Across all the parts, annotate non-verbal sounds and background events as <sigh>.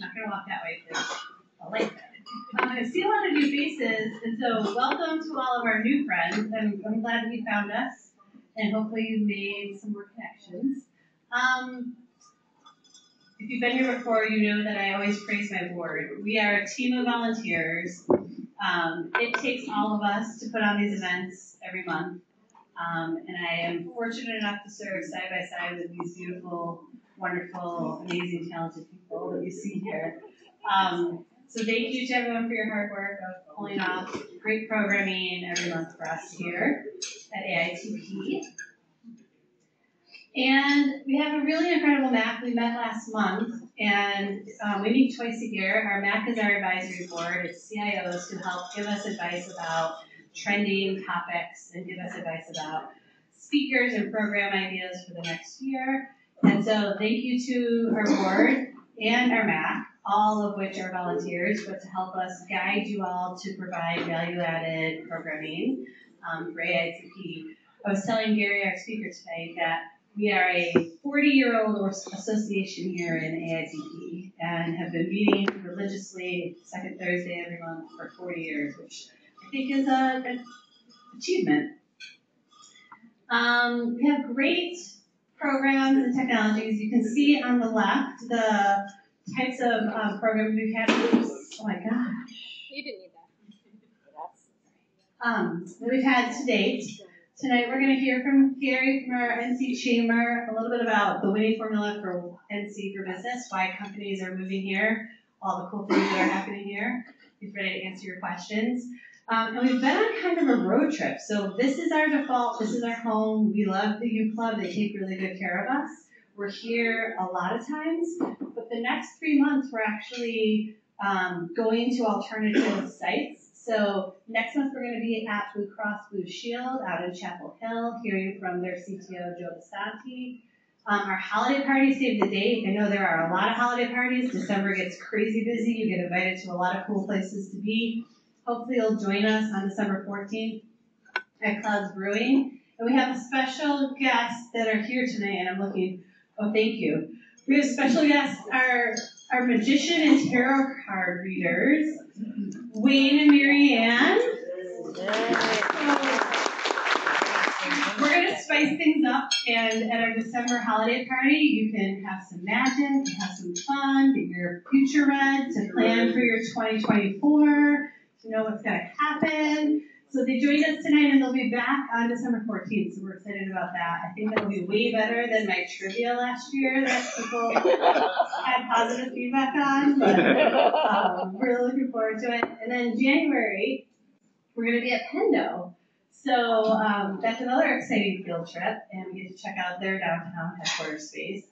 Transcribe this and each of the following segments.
not going to walk that way because I like that. Um, I see a lot of new faces, and so welcome to all of our new friends. I'm, I'm glad that you found us, and hopefully you made some more connections. Um, if you've been here before, you know that I always praise my board. We are a team of volunteers. Um, it takes all of us to put on these events every month. Um, and I am fortunate enough to serve side by side with these beautiful, wonderful, amazing, talented people that you see here. Um, so thank you to everyone for your hard work of pulling off great programming every month for us here at AITP. And we have a really incredible MAC. We met last month, and um, we meet twice a year. Our MAC is our advisory board. It's CIOs who help give us advice about trending topics and give us advice about speakers and program ideas for the next year. And so thank you to our board and our MAC, all of which are volunteers, but to help us guide you all to provide value-added programming um, for AITP. I was telling Gary, our speaker today, that we are a 40-year-old association here in AITP and have been meeting religiously second Thursday every month for 40 years, which I think is a, an achievement. Um, we have great programs and technologies. You can see on the left the types of um, programs we've had. Oh my gosh. You didn't need that. Um, that we've had to date. Tonight we're going to hear from Gary from our NC Chamber a little bit about the winning formula for NC for business, why companies are moving here, all the cool things that are happening here. He's ready to answer your questions. Um, and we've been on kind of a road trip. So this is our default, this is our home. We love the U Club, they take really good care of us. We're here a lot of times, but the next three months we're actually um, going to alternative sites so next month we're going to be at Blue Cross Blue Shield out in Chapel Hill, hearing from their CTO Joe Basanti. Um, our holiday party save the date. I know there are a lot of holiday parties. December gets crazy busy. You get invited to a lot of cool places to be. Hopefully you'll join us on December 14th at Clouds Brewing. And we have a special guests that are here tonight, and I'm looking, oh, thank you. We have special guests, our, our magician and tarot card readers. Wayne and Marianne. we're going to spice things up, and at our December holiday party, you can have some magic, have some fun, get your future read to plan for your 2024, to know what's going to happen. So they joined us tonight and they'll be back on December 14th. So we're excited about that. I think that'll be way better than my trivia last year that people <laughs> had positive feedback on. But um, we're looking forward to it. And then January, we're going to be at Pendo. So um, that's another exciting field trip, and we get to check out their downtown headquarters space.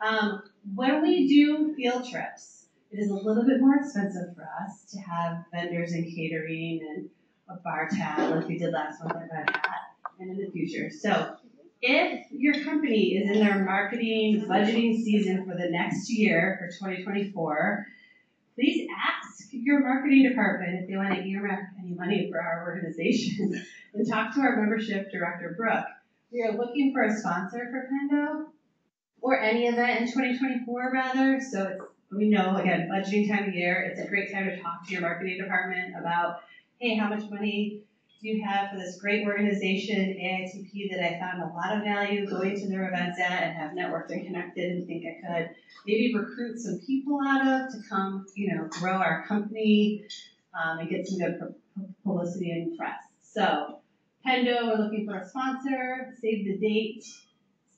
Um, when we do field trips, it is a little bit more expensive for us to have vendors and catering and a bar tab like we did last month at Red Hat and in the future. So if your company is in their marketing budgeting season for the next year for 2024, please ask your marketing department if they want to earmark any money for our organization <laughs> and talk to our membership director, Brooke. We are looking for a sponsor for Pendo or any event in 2024 rather. So it's, we know again, budgeting time of year, it's a great time to talk to your marketing department about hey, how much money do you have for this great organization, AITP, that I found a lot of value going to their events at and have networked and connected and think I could maybe recruit some people out of to come, you know, grow our company um, and get some good publicity and press. So, Pendo, we're looking for a sponsor. Save the date.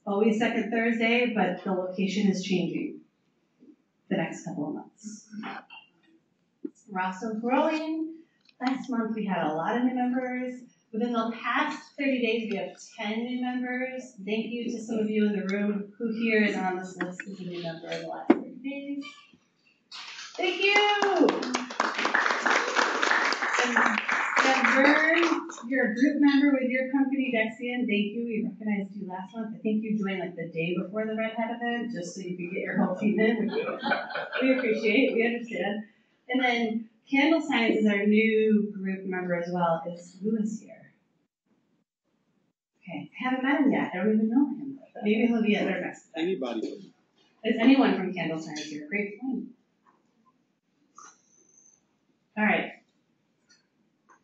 Always second Thursday, but the location is changing the next couple of months. We're also growing. Last month we had a lot of new members. Within the past 30 days, we have 10 new members. Thank you to some of you in the room who here is on this list as a new member in the last 30 days. Thank you! And, and Vern, you're a group member with your company, Dexian. Thank you. We recognized you last month. I think you joined like the day before the Red Hat event, just so you could get your whole team in. We appreciate, we understand. And then Candle Science is our new group member as well. Is Lewis here? Okay, I haven't met him yet. I don't even know him. Maybe he'll be at our next event. Anybody. Is anyone from Candle Science here? Great point. All right.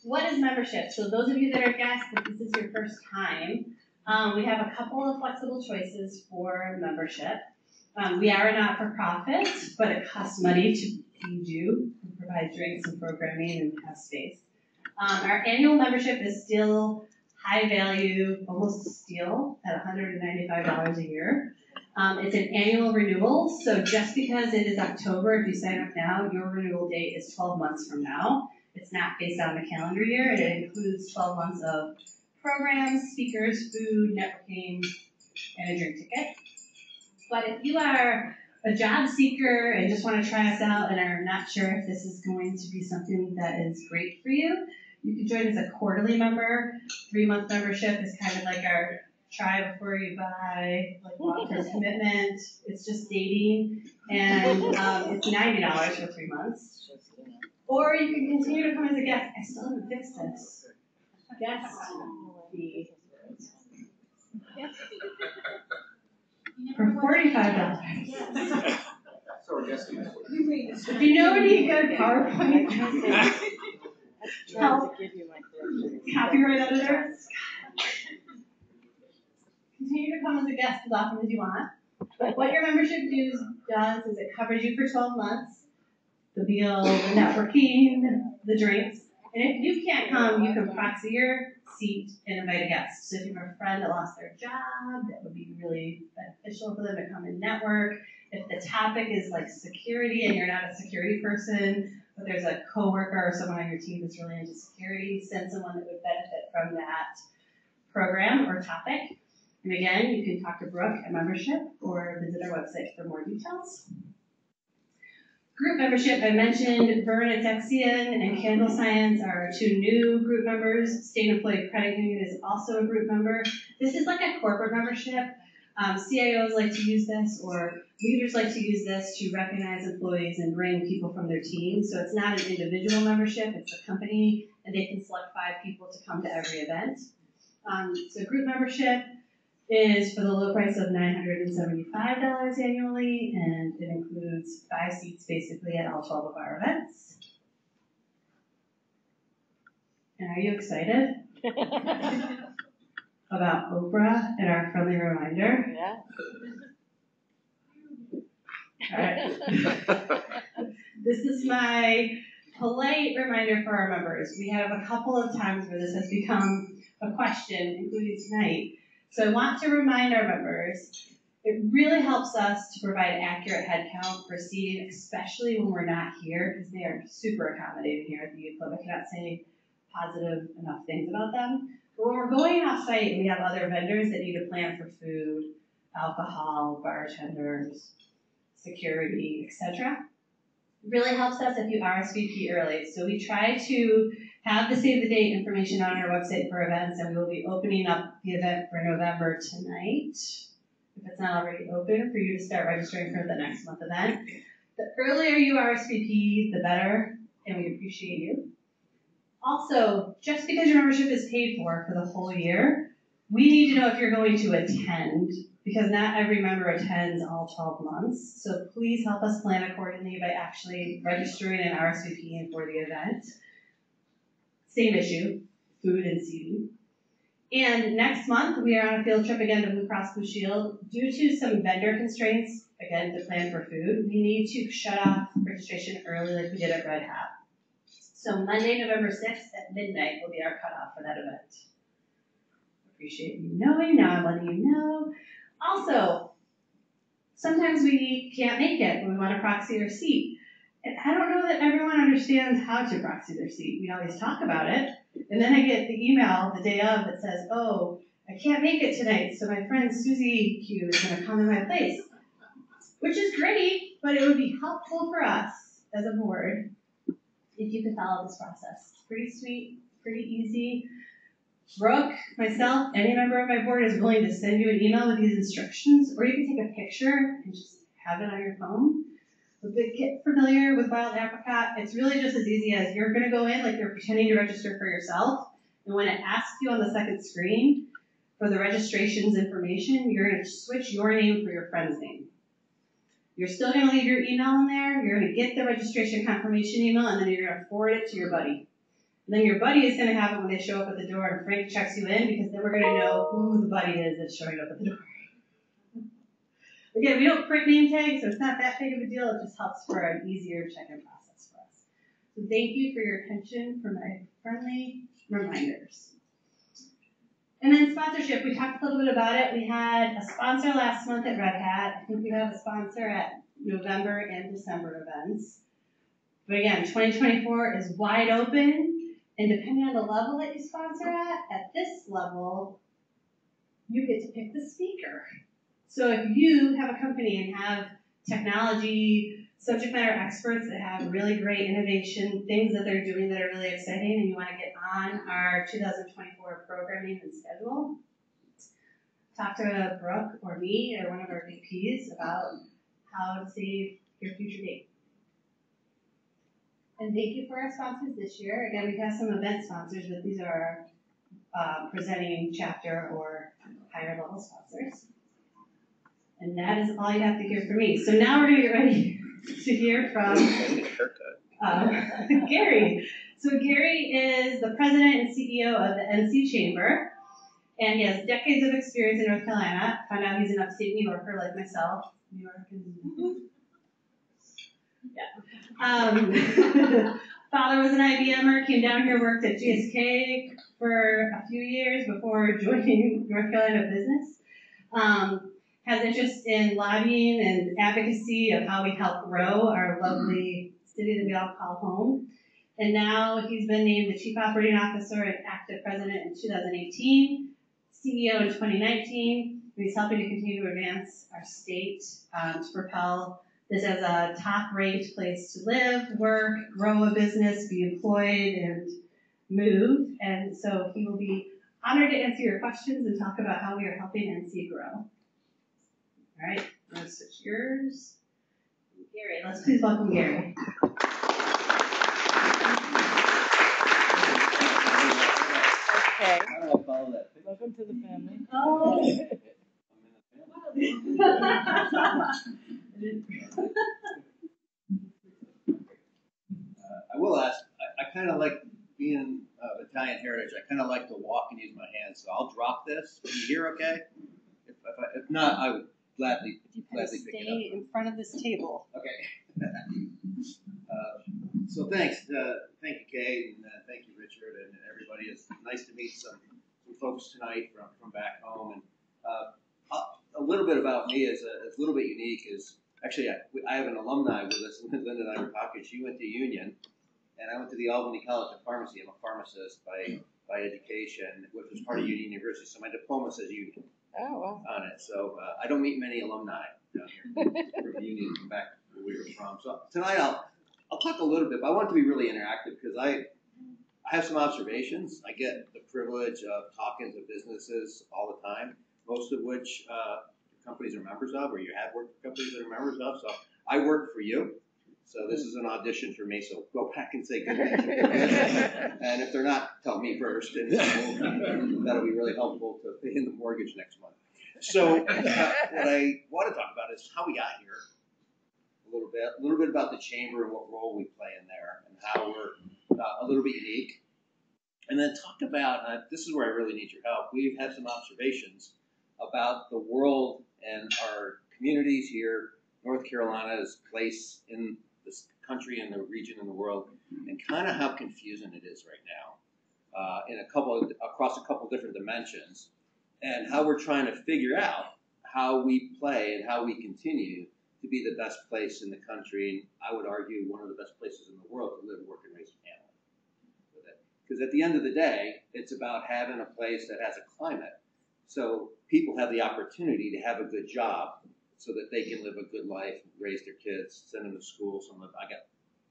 What is membership? So those of you that are guests, if this is your first time, um, we have a couple of flexible choices for membership. Um, we are a not-for-profit, but it costs money to feed you and provide drinks and programming and have space. Um, our annual membership is still high value, almost a steal at $195 a year. Um, it's an annual renewal, so just because it is October, if you sign up now, your renewal date is 12 months from now. It's not based on the calendar year, it includes 12 months of programs, speakers, food, networking, and a drink ticket. But if you are a job seeker and just want to try us out and are not sure if this is going to be something that is great for you, you can join as a quarterly member. Three month membership is kind of like our try before you buy, like long term <laughs> commitment. It's just dating, and um, it's ninety dollars for three months. Or you can continue to come as a guest. I still haven't fixed this. Guest fee. For forty-five dollars. So we're guessing this one. Do you know any good PowerPoint Trying to give you my directions. copyright editors? Continue to come as a guest as often as you want. But what your membership dues does is it covers you for 12 months. The meal, the networking, the drinks. And if you can't come, you can proxy your seat and invite a guest. So if you have a friend that lost their job, that would be really beneficial for them to come and network. If the topic is like security and you're not a security person, but there's a coworker or someone on your team that's really into security, send someone that would benefit from that program or topic. And again, you can talk to Brooke at membership or visit our website for more details. Group membership, I mentioned Vern and Dexian and Candle Science are two new group members. State Employee Credit Union is also a group member. This is like a corporate membership. Um, CIOs like to use this, or leaders like to use this to recognize employees and bring people from their team. So it's not an individual membership, it's a company, and they can select five people to come to every event. Um, so group membership is for the low price of $975 annually, and it includes five seats basically at all 12 of our events. And are you excited <laughs> about Oprah and our friendly reminder? Yeah. All right. This is my polite reminder for our members. We have a couple of times where this has become a question, including tonight. So I want to remind our members, it really helps us to provide accurate headcount for seating, especially when we're not here, because they are super accommodating here at the U Club. I cannot say positive enough things about them. But when we're going off site and we have other vendors that need to plan for food, alcohol, bartenders, security, etc. Really helps us if you RSVP early. So we try to have the save the date information on our website for events, and we will be opening up the event for November tonight. If it's not already open, for you to start registering for the next month event. The earlier you RSVP, the better, and we appreciate you. Also, just because your membership is paid for for the whole year, we need to know if you're going to attend because not every member attends all 12 months. So please help us plan accordingly by actually registering and RSVPing for the event. Same issue, food and seating. And next month, we are on a field trip again to Blue Cross Blue Shield. Due to some vendor constraints, again, to plan for food, we need to shut off registration early like we did at Red Hat. So Monday, November 6th at midnight will be our cutoff for that event. Appreciate you knowing. Now I'm letting you know. Also, sometimes we can't make it we want to proxy our seat. I don't know that everyone understands how to proxy their seat. We always talk about it. And then I get the email the day of that says, oh, I can't make it tonight, so my friend Susie Q is going to come in my place. Which is great, but it would be helpful for us as a board if you could follow this process. It's pretty sweet, pretty easy. Brooke, myself, any member of my board is willing to send you an email with these instructions, or you can take a picture and just have it on your phone. Get familiar with Wild Apricot. It's really just as easy as you're going to go in like you're pretending to register for yourself, and when it asks you on the second screen for the registration's information, you're going to switch your name for your friend's name. You're still gonna leave your email in there, you're gonna get the registration confirmation email, and then you're gonna forward it to your buddy. And then your buddy is gonna have it when they show up at the door and Frank checks you in, because then we're gonna know who the buddy is that's showing up at the door. Again, we don't print name tags, so it's not that big of a deal, it just helps for an easier check-in process for us. So thank you for your attention, for my friendly reminders. And then sponsorship, we talked a little bit about it. We had a sponsor last month at Red Hat. I think we have a sponsor at November and December events. But again, 2024 is wide open, and depending on the level that you sponsor at, at this level, you get to pick the speaker. So if you have a company and have technology, subject matter experts that have really great innovation, things that they're doing that are really exciting, and you want to get on our 2024 programming and schedule, talk to Brooke or me or one of our VPs about how to save your future date. And thank you for our sponsors this year. Again, we have some event sponsors, but these are uh, presenting chapter or higher level sponsors. And that is all you have to hear from me. So now we're going to get ready <laughs> to hear from um, <laughs> Gary. So Gary is the president and CEO of the NC Chamber, and he has decades of experience in North Carolina. Found out he's an upstate New Yorker like myself. New York and <laughs> yeah. Um, father was an IBMer, came down here, worked at GSK for a few years before joining North Carolina Business. Um, has interest in lobbying and advocacy of how we help grow our lovely city that we all call home. And now he's been named the Chief Operating Officer and Active President in 2018, CEO in 2019. He's helping to continue to advance our state um, to propel this as a top ranked place to live, work, grow a business, be employed, and move. And so he will be honored to answer your questions and talk about how we are helping NC grow. All right, I'm gonna switch yours. Gary, let's please welcome Gary. Okay, How do I follow that? welcome to the family. <laughs> Oh. <laughs> <laughs> Uh, I will ask, I, I kind of like being of Italian heritage, I kind of like to walk and use my hands, so I'll drop this. Can you hear okay? If, if, I, if not, I would gladly, You gladly pick it up. stay in front of this table. Okay. <laughs> Uh, So thanks, uh, thank you, Kay, and uh, thank you, Richard, and everybody. It's nice to meet some, some folks tonight from, from back home. And uh, a, a little bit about me is a, is a little bit unique. Is actually I, I have an alumni with us. <laughs> Linda and I were talking. She went to Union, and I went to the Albany College of Pharmacy. I'm a pharmacist by by education, which was part of Union University. So my diploma says Union Oh, wow. on it. So uh, I don't meet many alumni down here from Union from back where we were from. So tonight I'll I'll talk a little bit, but I want it to be really interactive because I I have some observations. I get the privilege of talking to businesses all the time, most of which uh, companies are members of, or you have worked for companies that are members of. So I work for you. So this is an audition for me. So go back and say good things. <laughs> and if they're not, tell me first, and <laughs> that'll be really helpful to pay in the mortgage next month. So uh, <laughs> what I want to talk about is how we got here a little bit, a little bit about the chamber and what role we play in there, and how we're uh, a little bit unique, and then talk about uh, this is where I really need your help. We've had some observations about the world and our communities here, North Carolina's place in this country and the region in the world, and kind of how confusing it is right now uh, in a couple of, across a couple different dimensions, and how we're trying to figure out how we play and how we continue to be the best place in the country, and I would argue one of the best places in the world to live, work, and raise a family. Because at the end of the day, it's about having a place that has a climate, so people have the opportunity to have a good job, so that they can live a good life, raise their kids, send them to school. Some of I got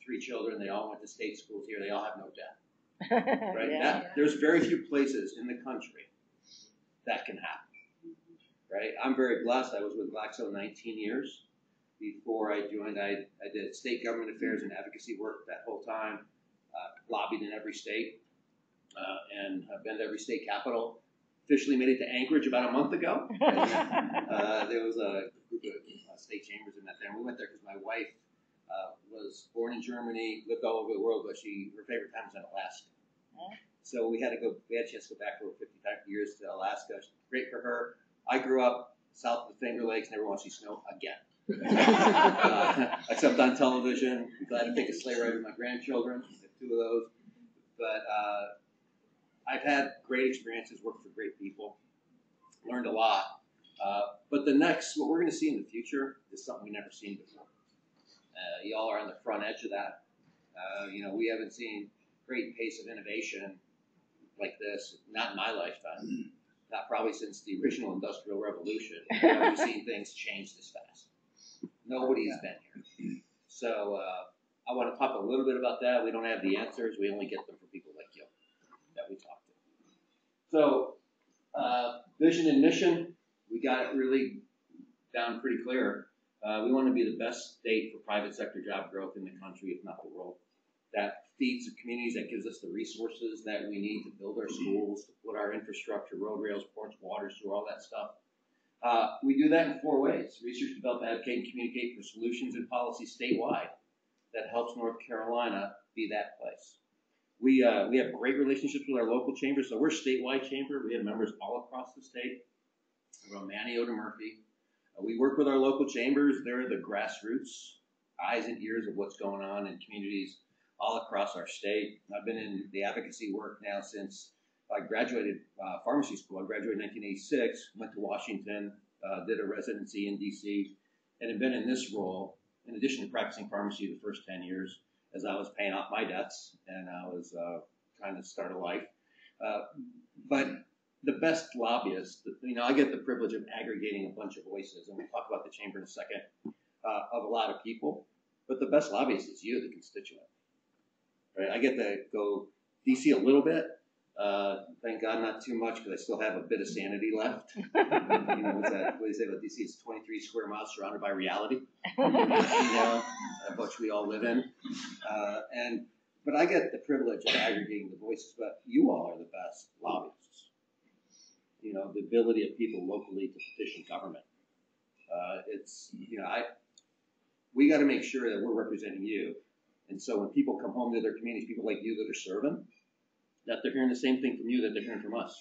three children; they all went to state schools here. They all have no debt <laughs> right? Yeah. That, there's very few places in the country that can happen, right? I'm very blessed. I was with Glaxo 19 years. Before I joined, I, I did state government affairs and advocacy work that whole time, uh, lobbied in every state, uh, and I've been to every state capital. Officially made it to Anchorage about a month ago. <laughs> Uh, there was a group of uh, state chambers in that there. And we went there because my wife uh, was born in Germany, lived all over the world, but she her favorite time was in Alaska. So we had to go. We had a chance to go back for 50 years to Alaska. Great for her. I grew up south of the Finger Lakes. Never want to see snow again. <laughs> uh, except on television. I'm glad to take a sleigh ride with my grandchildren. Two of those. But uh, I've had great experiences, worked for great people, learned a lot. Uh, but the next, what we're going to see in the future is something we've never seen before. Uh, y'all are on the front edge of that. Uh, you know, we haven't seen great pace of innovation like this, not in my lifetime, not probably since the original industrial revolution. <laughs> We've seen things change this fast. Nobody's been here. So uh, I want to talk a little bit about that. We don't have the answers. We only get them from people like you that we talk to. So uh, vision and mission, we got it really down pretty clear. Uh, we want to be the best state for private sector job growth in the country, if not the world. That feeds the communities, that gives us the resources that we need to build our schools, to put our infrastructure, road rails, ports, waters, through all that stuff. Uh, we do that in four ways research, develop, advocate, and communicate for solutions and policies statewide that helps North Carolina be that place. We, uh, we have great relationships with our local chambers, so we're a statewide chamber. We have members all across the state, from Manteo to Murphy. Uh, we work with our local chambers. They're the grassroots, eyes and ears of what's going on in communities all across our state. I've been in the advocacy work now since I graduated uh, pharmacy school. I graduated in 1986, went to Washington, uh, did a residency in DC, and have been in this role, in addition to practicing pharmacy the first 10 years, as I was paying off my debts and I was uh, trying to start a life. Uh, but the best lobbyist, you know, I get the privilege of aggregating a bunch of voices, and we'll talk about the chamber in a second, uh, of a lot of people. But the best lobbyist is you, the constituent. Right? I get to go DC a little bit, uh, thank God, not too much because I still have a bit of sanity left. <laughs> you know, what's that? What do you say about DC? It's 23 square miles surrounded by reality, <laughs> you know, which we all live in. Uh, and but I get the privilege of aggregating the voices. But you all are the best lobbyists. You know, the ability of people locally to petition government. Uh, it's you know, I we got to make sure that we're representing you. And so when people come home to their communities, people like you that are serving that they're hearing the same thing from you that they're hearing from us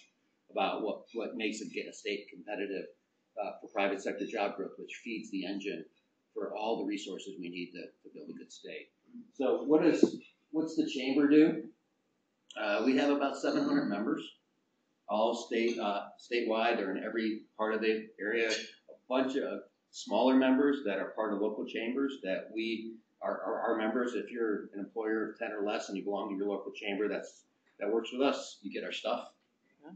about what, what makes a, state competitive uh, for private sector job growth, which feeds the engine for all the resources we need to, to build a good state. So, what is what's the chamber do? Uh, we have about 700 members, all state uh, statewide. They're in every part of the area. A bunch of smaller members that are part of local chambers that we are, are our members. If you're an employer of 10 or less and you belong to your local chamber, that's that works with us. You get our stuff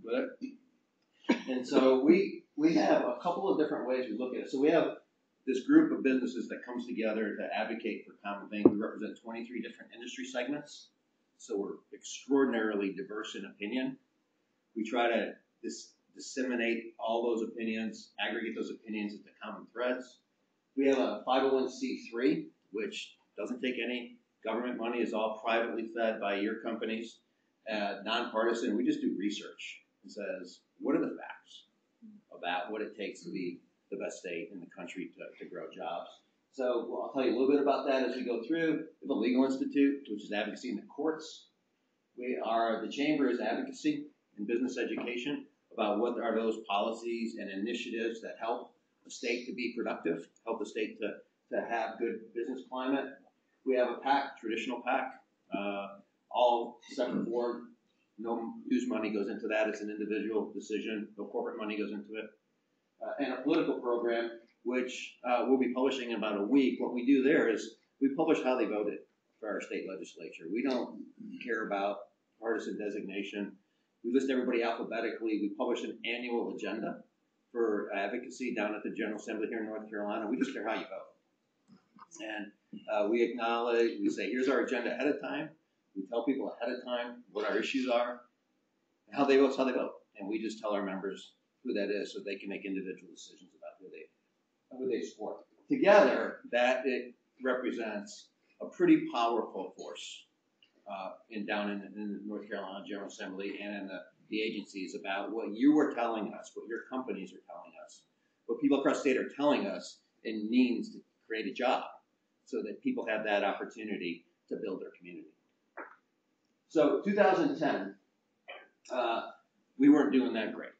with it. And so we we have a couple of different ways we look at it. So we have this group of businesses that comes together to advocate for common things. We represent 23 different industry segments. So we're extraordinarily diverse in opinion. We try to dis- disseminate all those opinions, aggregate those opinions into common threads. We have a 501c3, which doesn't take any government money, is all privately fed by your companies uh, nonpartisan. We just do research and says, what are the facts about what it takes to be the best state in the country to, to grow jobs? So well, I'll tell you a little bit about that as we go through. We have a legal institute, which is advocacy in the courts. We are the chamber is advocacy and business education about what are those policies and initiatives that help the state to be productive, help the state to, to have good business climate. We have a PAC, traditional PAC. Uh, all separate board. No news money goes into that. It's an individual decision. No corporate money goes into it. Uh, and a political program, which uh, we'll be publishing in about a week. What we do there is we publish how they voted for our state legislature. We don't care about partisan designation. We list everybody alphabetically. We publish an annual agenda for advocacy down at the General Assembly here in North Carolina. We just care how you vote. And uh, we acknowledge, we say, here's our agenda ahead of time. We tell people ahead of time what our issues are, and how they vote, how they vote, and we just tell our members who that is so they can make individual decisions about who they who they support. Together, that it represents a pretty powerful force uh, in down in, in, the North Carolina General Assembly and in the, the agencies about what you are telling us, what your companies are telling us, what people across the state are telling us and means to create a job so that people have that opportunity to build their community. So 2010, uh, we weren't doing that great.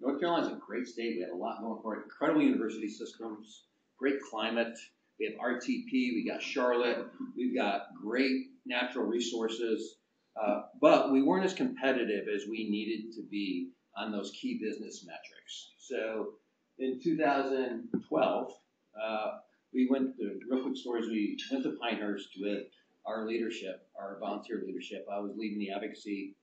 North Carolina's a great state. We had a lot going for it. Incredible university systems, great climate. We have RTP. We got Charlotte. We've got great natural resources. Uh, but we weren't as competitive as we needed to be on those key business metrics. So in 2012, uh, we went to real quick stories. We went to Pinehurst with our leadership, our volunteer leadership. I was leading the advocacy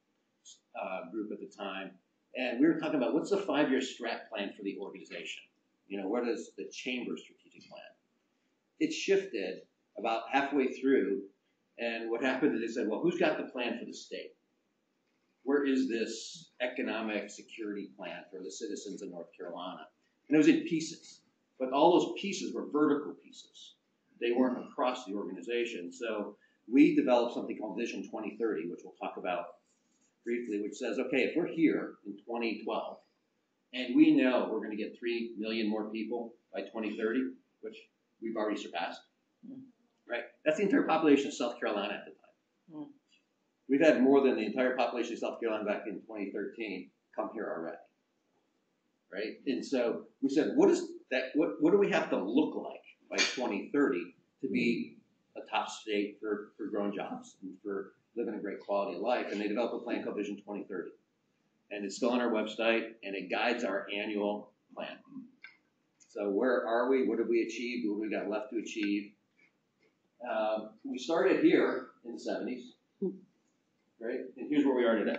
uh, group at the time, and we were talking about what's the five-year strat plan for the organization. You know, what is the chamber strategic plan? It shifted about halfway through, and what happened is they said, "Well, who's got the plan for the state? Where is this economic security plan for the citizens of North Carolina?" And it was in pieces, but all those pieces were vertical pieces. They weren't across the organization. So we developed something called Vision 2030, which we'll talk about briefly, which says, okay, if we're here in 2012 and we know we're going to get 3 million more people by 2030, which we've already surpassed. Right? That's the entire population of South Carolina at the time. Mm. We've had more than the entire population of South Carolina back in 2013 come here already, right? And so we said, what is that? What, what do we have to look like by 2030 to be a top state for, for growing jobs and for living a great quality of life? And they developed a plan called Vision 2030. And it's still on our website and it guides our annual plan. So where are we? What have we achieved? What have we got left to achieve? Um, we started here in the 70s, right? And here's where we are today.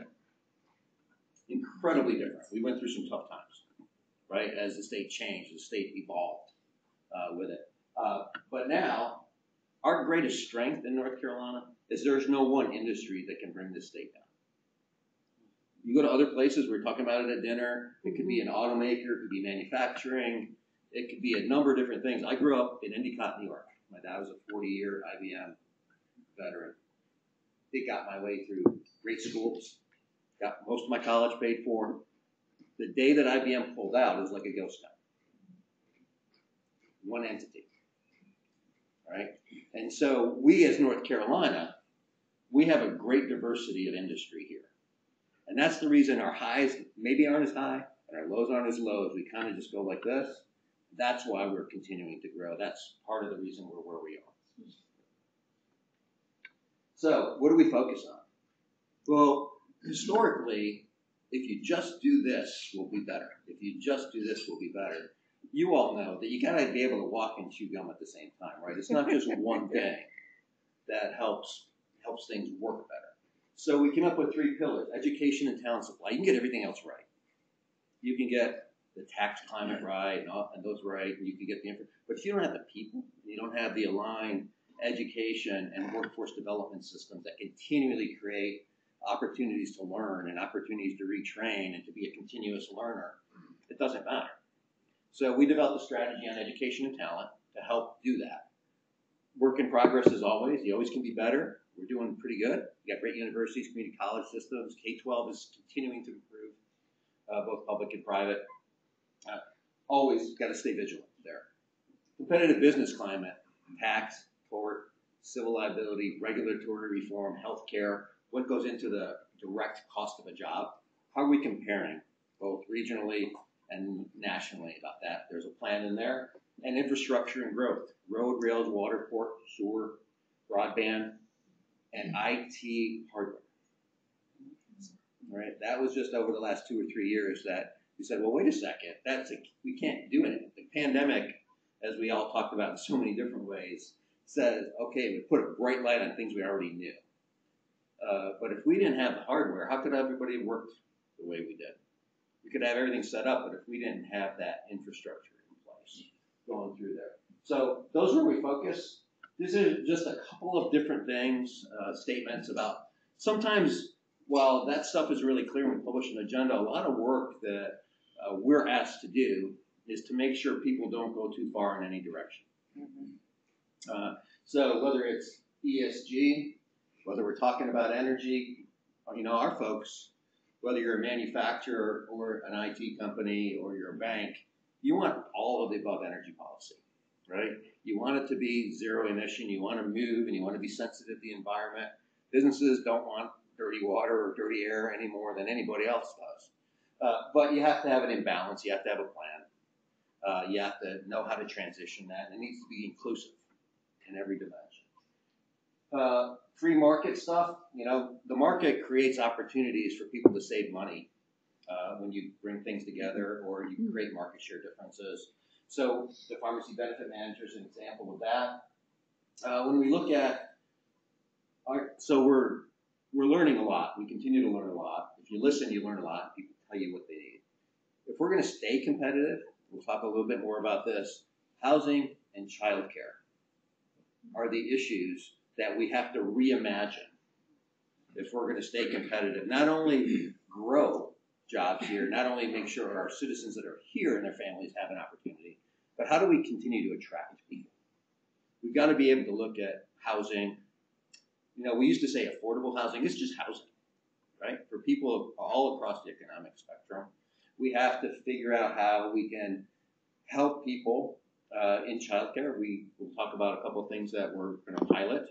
Incredibly different. We went through some tough times, right? As the state changed, the state evolved uh, with it. Uh, but now, our greatest strength in North Carolina is there's no one industry that can bring this state down. You go to other places, we are talking about it at dinner. It could be an automaker, it could be manufacturing, it could be a number of different things. I grew up in Endicott, New York. My dad was a 40 year IBM veteran. It got my way through great schools, got most of my college paid for. The day that IBM pulled out, it was like a ghost town. One entity. Right? And so we as North Carolina, we have a great diversity of industry here. And that's the reason our highs maybe aren't as high and our lows aren't as low as we kind of just go like this. That's why we're continuing to grow. That's part of the reason we're where we are. So, what do we focus on? Well, historically, if you just do this, we'll be better. If you just do this, we'll be better. You all know that you gotta be able to walk and chew gum at the same time, right? It's not just <laughs> one thing that helps helps things work better. So we came up with three pillars: education and talent supply. You can get everything else right. You can get the tax climate right and, all, and those right, and you can get the info. But if you don't have the people, you don't have the aligned education and workforce development systems that continually create opportunities to learn and opportunities to retrain and to be a continuous learner, it doesn't matter. So we developed a strategy on education and talent to help do that. Work in progress as always. You always can be better. We're doing pretty good. We got great universities, community college systems. K 12 is continuing to improve, uh, both public and private. Uh, always got to stay vigilant there. Competitive business climate, tax, tort, civil liability, regulatory reform, healthcare, what goes into the direct cost of a job. How are we comparing both regionally and nationally about that? There's a plan in there. And infrastructure and growth road, rails, water, port, sewer, broadband, and IT hardware. Right? That was just over the last two or three years that we said, well, wait a second, that's a, we can't do anything. The pandemic, as we all talked about in so many different ways, says, okay, we put a bright light on things we already knew. Uh, but if we didn't have the hardware, how could everybody have worked the way we did? We could have everything set up, but if we didn't have that infrastructure in place going through there. So those are where we focus. This is just a couple of different things, uh, statements about sometimes while that stuff is really clear when we publish an agenda, a lot of work that uh, we're asked to do is to make sure people don't go too far in any direction. Mhm. Uh, so whether it's ESG, whether we're talking about energy, you know, our folks, whether you're a manufacturer or an IT company or you're a bank, you want all of the above energy policy. right? You want it to be zero emission. You want to move, and you want to be sensitive to the environment. Businesses don't want dirty water or dirty air any more than anybody else does. Uh, but you have to have an imbalance. You have to have a plan. Uh, you have to know how to transition that, and it needs to be inclusive in every dimension. Uh, free market stuff, you know, the market creates opportunities for people to save money uh, when you bring things together or you create market share differences. So the pharmacy benefit manager is an example of that. Uh, when we look at our, so we're we're learning a lot. We continue to learn a lot. If you listen, you learn a lot. People tell you what they need. If we're going to stay competitive, we'll talk a little bit more about this. Housing and childcare are the issues that we have to reimagine if we're going to stay competitive. Not only grow jobs here, not only make sure our citizens that are here and their families have an opportunity, but how do we continue to attract people? We've got to be able to look at housing. You know, we used to say affordable housing, it's just housing, right? For people all across the economic spectrum. We have to figure out how we can help people uh, in childcare. We will talk about a couple of things that we're going to pilot,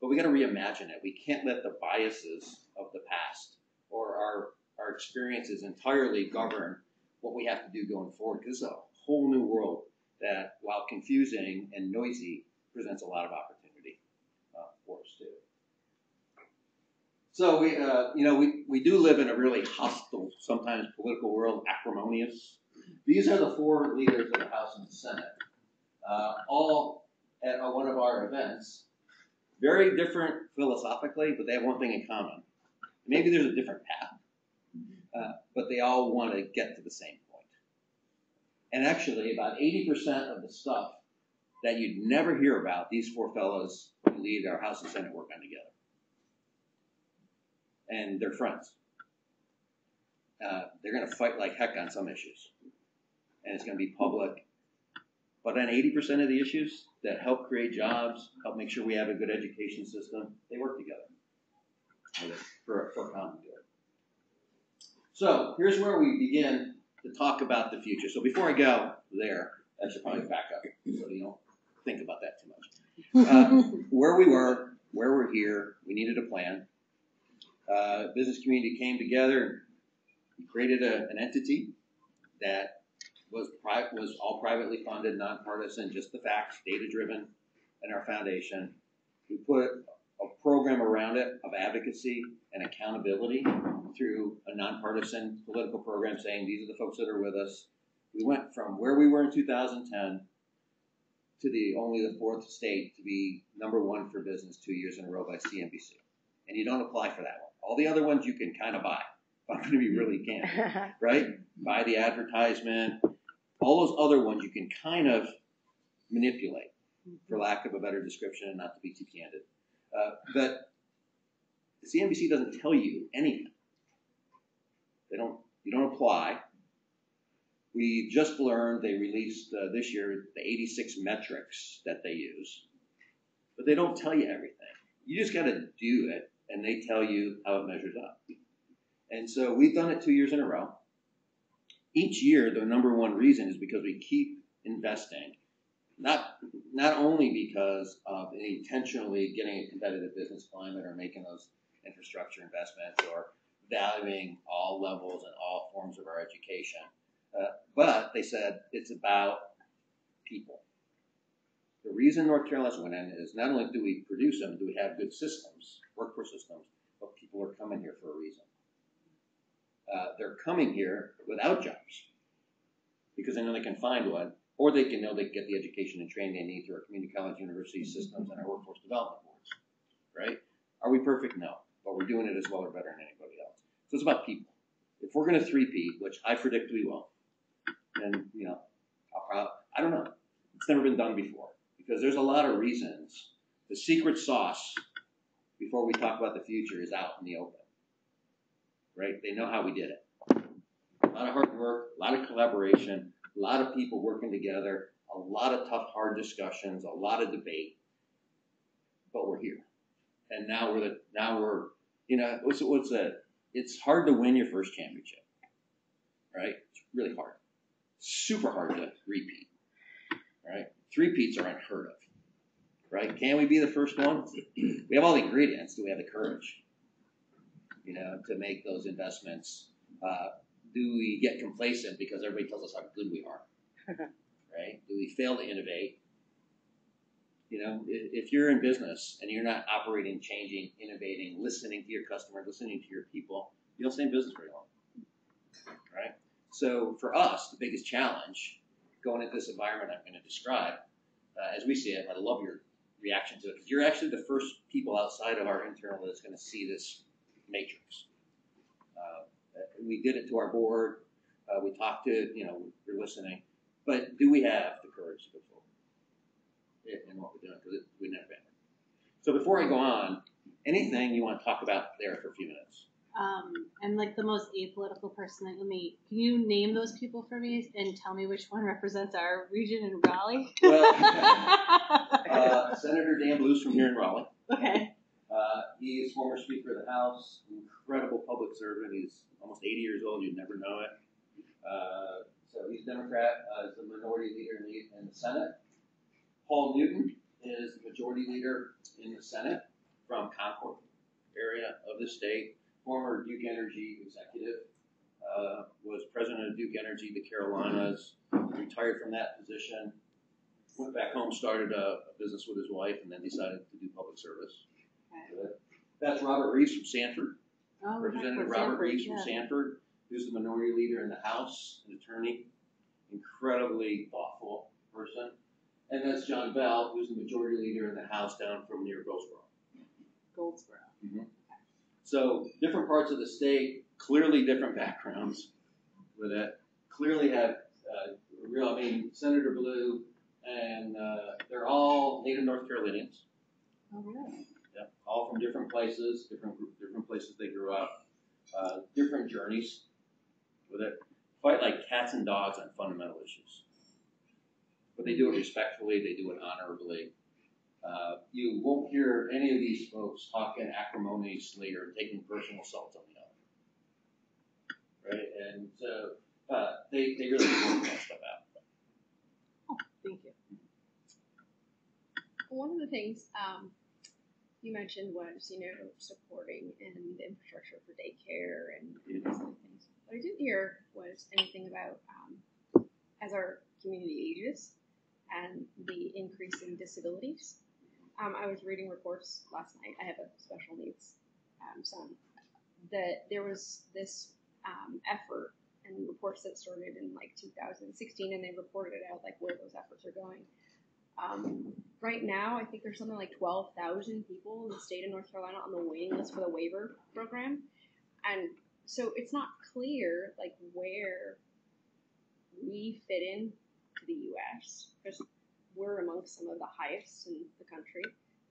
but we got to reimagine it. We can't let the biases of the past or our our experiences entirely govern what we have to do going forward. Because it's a whole new world that, while confusing and noisy, presents a lot of opportunity uh, for us too. So we, uh, you know, we, we do live in a really hostile, sometimes political world, acrimonious. These are the four leaders of the House and the Senate, uh, all at one of our events. Very different philosophically, but they have one thing in common. Maybe there's a different path, uh, but they all want to get to the same point. And actually, about 80% of the stuff that you'd never hear about, these four fellows who lead our House and Senate work on together. And they're friends. Uh, they're going to fight like heck on some issues. And it's going to be public. But on 80% of the issues that help create jobs, help make sure we have a good education system, they work together for, for common good. So here's where we begin to talk about the future. So before I go there, I should probably back up so you don't think about that too much. Uh, where we were, where we're here, we needed a plan. Uh, business community came together, and created a, an entity that was pri- was all privately funded, nonpartisan, just the facts, data driven, and our foundation. We put a program around it of advocacy and accountability through a nonpartisan political program saying these are the folks that are with us. We went from where we were in 2010 to the only the fourth state to be number one for business two years in a row by CNBC. And you don't apply for that. All the other ones you can kind of buy. <laughs> I'm going to be really candid, <laughs> right? Buy the advertisement. All those other ones you can kind of manipulate, for lack of a better description, and not to be too candid. Uh, but CNBC doesn't tell you anything. They don't. You don't apply. We just learned they released uh, this year the 86 metrics that they use, but they don't tell you everything. You just got to do it, and they tell you how it measures up. And so we've done it two years in a row. Each year, the number one reason is because we keep investing, not not only because of intentionally getting a competitive business climate or making those infrastructure investments or valuing all levels and all forms of our education, uh, but they said it's about people. The reason North Carolina's winning is not only do we produce them, do we have good systems, workforce systems, but people are coming here for a reason. Uh, they're coming here without jobs because they know they can find one, or they can know they can get the education and training they need through our community college university systems and our workforce development boards. Right? Are we perfect? No, but we're doing it as well or better than anybody else. So it's about people. If we're going to three-peat, which I predict we will, and you know, I'll, I don't know. It's never been done before because there's a lot of reasons. The secret sauce, before we talk about the future, is out in the open. Right? They know how we did it. A lot of hard work, a lot of collaboration, a lot of people working together, a lot of tough, hard discussions, a lot of debate. But we're here, and now we're the now we're you know what's what's that? It's hard to win your first championship, right? It's really hard super hard to repeat. Right? Three-peats are unheard of, right? Can we be the first one? <clears throat> We have all the ingredients. Do we have the courage? You know, to make those investments. Uh, do we get complacent because everybody tells us how good we are? <laughs> right? Do we fail to innovate? You know, if, you're in business and you're not operating, changing, innovating, listening to your customer, listening to your people, you don't stay in business very long, right? So for us, the biggest challenge going into this environment I'm going to describe, uh, as we see it, I love your reaction to it because you're actually the first people outside of our internal that's going to see this matrix. Uh, we did it to our board. Uh, we talked to, you know, you're listening. But do we have the courage to go forward in what we're doing? Because we never been. So before I go on, anything you want to talk about there for a few minutes? Um, I'm like the most apolitical person that you'll meet. Can you name those people for me and tell me which one represents our region in Raleigh? Well, <laughs> uh, Senator Dan Blues from here in Raleigh. okay. Uh, he is former Speaker of the House, incredible public servant. He's almost 80 years old. You'd never know it. Uh, so he's a Democrat, uh, is the minority leader in the, in the Senate. Paul Newton is the majority leader in the Senate from Concord area of the state. Former Duke Energy executive, uh, was president of Duke Energy, the Carolinas. Retired from that position. Went back home, started a, a business with his wife, and then decided to do public service. okay. That's Robert Reives from Sanford. Oh, Representative Robert Robert Reives from. Sanford, who's the minority leader in the House, an attorney, incredibly thoughtful person. And that's John Bell, who's the majority leader in the House down from near Goldsboro. Goldsboro. So different parts of the state, clearly different backgrounds with it. Clearly have uh, real. I mean, Senator Blue, and uh, they're all native North Carolinians. Oh, really? Yep, all from different places, different different places they grew up, uh, different journeys with it. Fight like cats and dogs on fundamental issues, but they do it respectfully. They do it honorably. Uh, you won't hear any of these folks talking acrimoniously or taking personal assaults on the other. Right, and so uh, they they really work that stuff out. Thank you. One of the things um, you mentioned was, you know, supporting and infrastructure for daycare and things. What I didn't hear was anything about um, as our community ages and the increase in disabilities. Um, I was reading reports last night. I have a special needs um, son. That there was this um, effort and reports that started in like 2016, and they reported out like where those efforts are going. Um, right now, I think there's something like 12,000 people in the state of North Carolina on the waiting list for the waiver program. And so it's not clear like where we fit in to the US because we're amongst some of the highest in the country.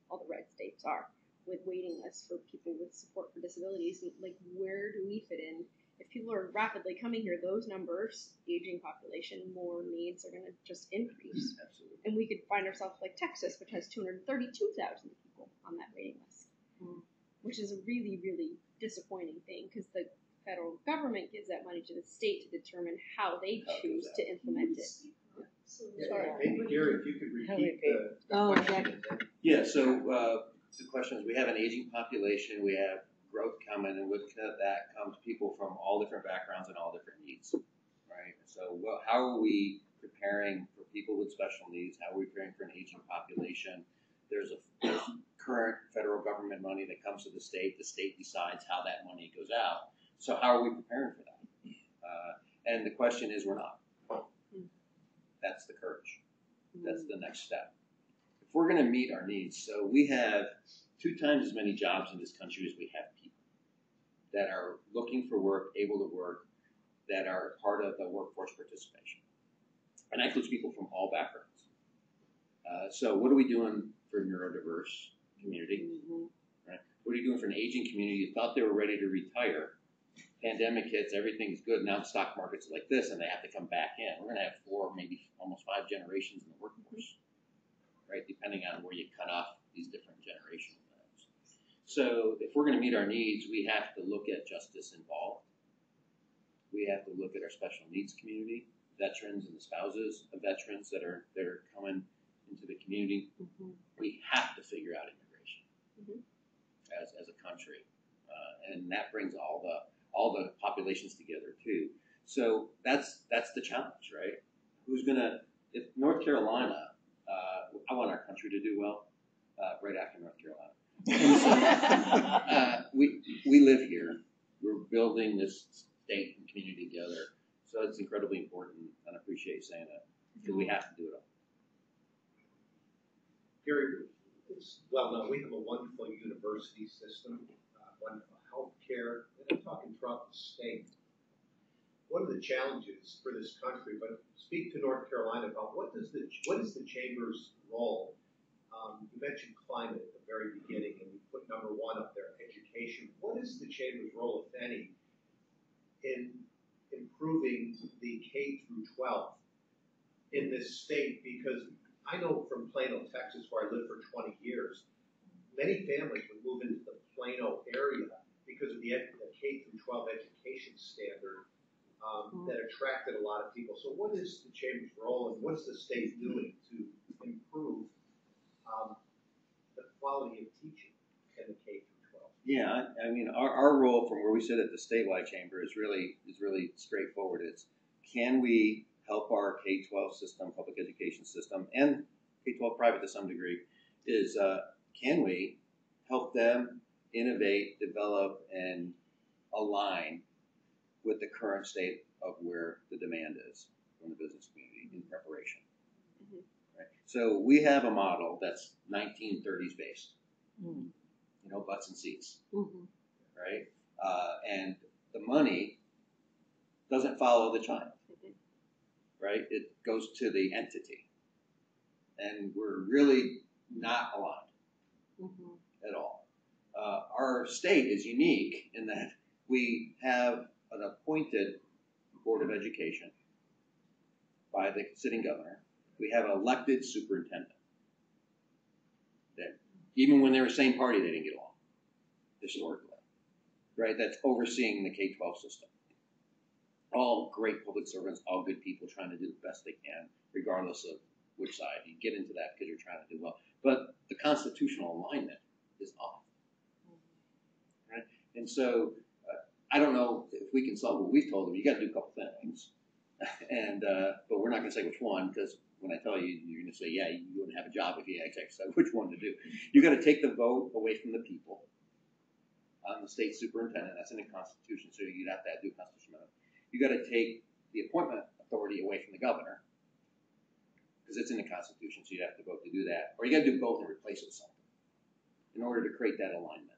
All the red states are with waiting lists for people with support for disabilities. And, like, where do we fit in? If people are rapidly coming here, those numbers, aging population, more needs are going to just increase <clears throat> Absolutely. and we could find ourselves like Texas, which has 232,000 people on that waiting list, Hmm. which is a really, really disappointing thing because the federal government gives that money to the state to determine how they choose to implement it. Yeah, Maybe Gary, if you could repeat the. the Oh, question. Yeah, so uh, the question is, we have an aging population, we have growth coming, and with that comes people from all different backgrounds and all different needs, right? So, well, how are we preparing for people with special needs? How are we preparing for an aging population? There's a there's current federal government money that comes to the state. The state decides how that money goes out. So, how are we preparing for that? Uh, and the question is, we're not. That's the courage. That's the next step. If we're going to meet our needs, so we have two times as many jobs in this country as we have people that are looking for work, able to work, that are part of the workforce participation. And that includes people from all backgrounds. Uh, so, what are we doing for a neurodiverse community? Mhm. What are you doing for an aging community? You thought they were ready to retire. Pandemic hits, everything's good. Now the stock market's like this, and they have to come back in. We're going to have four, maybe almost five generations in the workforce, right? Depending on where you cut off these different generational things. So if we're going to meet our needs, we have to look at justice involved. We have to look at our special needs community, veterans and the spouses of veterans that are that are coming into the community. We have to figure out immigration Mhm. as, as a country, uh, and that brings all the all the populations together too. So that's that's the challenge, right? Who's gonna if North Carolina? Uh, I want our country to do well. Uh, right after North Carolina. <laughs> uh, we we live here. We're building this state and community together. So it's incredibly important, and I appreciate you saying that because we have to do it all. Gary, it's well known, we have a wonderful university system, uh, wonderful healthcare, and I'm talking throughout the state. One of the challenges for this country, but speak to North Carolina about what does the, what is the chamber's role? Um, you mentioned climate at the very beginning, and you put number one up there, education. What is the chamber's role, if any, in improving the K through 12 in this state? Because I know from Plano, Texas, where I lived for 20 years, many families would move into the Plano area because of the, ed- the K through 12 education standard um, that attracted a lot of people. So, what is the chamber's role, and what's the state doing to improve um, the quality of teaching in the K through 12? Yeah, I, I mean, our, our role from where we sit at the statewide chamber is really is really straightforward. It's can we help our K twelve system, public education system, and K twelve private to some degree, is uh, can we help them innovate, develop, and align with the current state of where the demand is from the business community in preparation. Mhm. Right? So we have a model that's 1930s based, Mm. you know, butts and seats Mhm. right? Uh, and the money doesn't follow the child, Mhm. right? It goes to the entity. And we're really not aligned Mhm. at all. Uh, our state is unique in that we have an appointed Board of Education by the sitting governor. We have an elected superintendent. That even when they were same party, they didn't get along historically right? That's overseeing the K 12 system. All great public servants, all good people trying to do the best they can, regardless of which side. You get into that because you're trying to do well. But the constitutional alignment is off. And so uh, I don't know if we can solve what we've told them. You got to do a couple things. <laughs> and uh, But we're not going to say which one because when I tell you, you're going to say, yeah, you wouldn't have a job if you said which one to do. You got to take the vote away from the people on the state superintendent. That's in the Constitution, so you'd have to do a constitutional amendment. You got to take the appointment authority away from the governor because it's in the Constitution, so you'd have to vote to do that. Or you got to do both and replace it with something in order to create that alignment.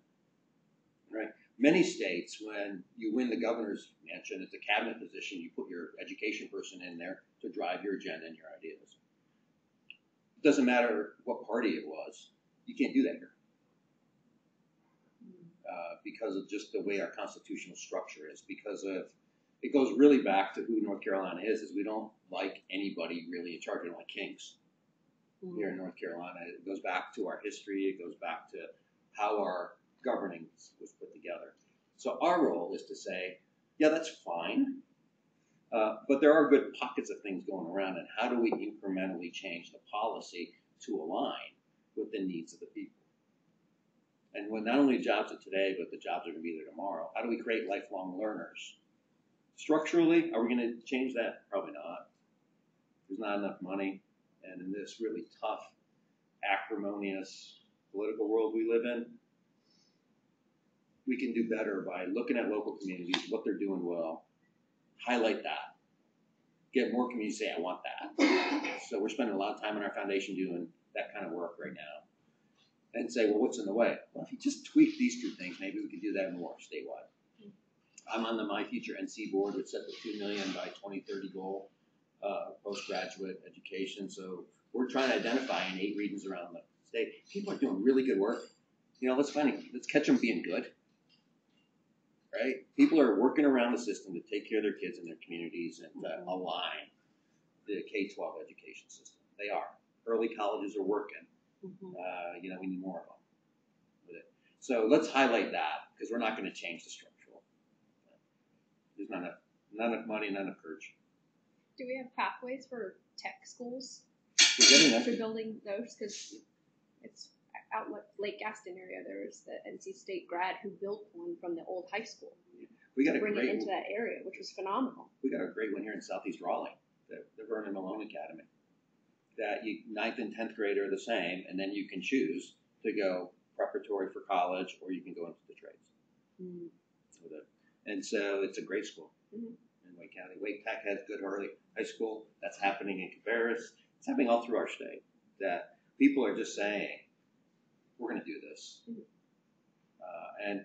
Right? Many states, when you win the governor's mansion, it's a cabinet position. You put your education person in there to drive your agenda and your ideas. It doesn't matter what party it was. You can't do that here uh, because of just the way our constitutional structure is. Because of it goes really back to who North Carolina is. Is we don't like anybody really in charge. We don't like kings here in North Carolina. It goes back to our history. It goes back to how our governing was put together. So our role is to say, yeah, that's fine. Uh, but there are good pockets of things going around, and how do we incrementally change the policy to align with the needs of the people? And when not only jobs of today, but the jobs are going to be there tomorrow, how do we create lifelong learners? Structurally, are we going to change that? Probably not. There's not enough money. And in this really tough, acrimonious political world we live in, we can do better by looking at local communities, what they're doing well, highlight that, get more communities say, I want that. So we're spending a lot of time in our foundation doing that kind of work right now and say, well, what's in the way? Well, if you just tweak these two things, maybe we can do that more statewide. I'm on the My Future NC board, which set the two million by 2030 goal, uh, postgraduate education. So we're trying to identify in eight regions around the state. People are doing really good work. You know, let's find let's catch them being good. Right? People are working around the system to take care of their kids and their communities and uh, align the K-12 education system. They are. Early colleges are working uh, you know, we need more of them with it. So let's highlight that because we're not going to change the structural. There's not enough, not enough money, not enough courage. Do we have pathways for tech schools? we're getting them. for building those? Because it's out Lake Gaston area. There was the NC State grad who built one from the old high school We got to a bring it great, into that area, which was phenomenal. we got a great one here in Southeast Raleigh, the, the Vernon Malone Academy. That you ninth and tenth grade are the same, and then you can choose to go preparatory for college, or you can go into the trades. with it. And so it's a great school Mhm. in Wake County. Wake Tech has good early high school. That's happening in Cabarrus. It's happening all through our state. That people are just saying, we're going to do this. Uh, and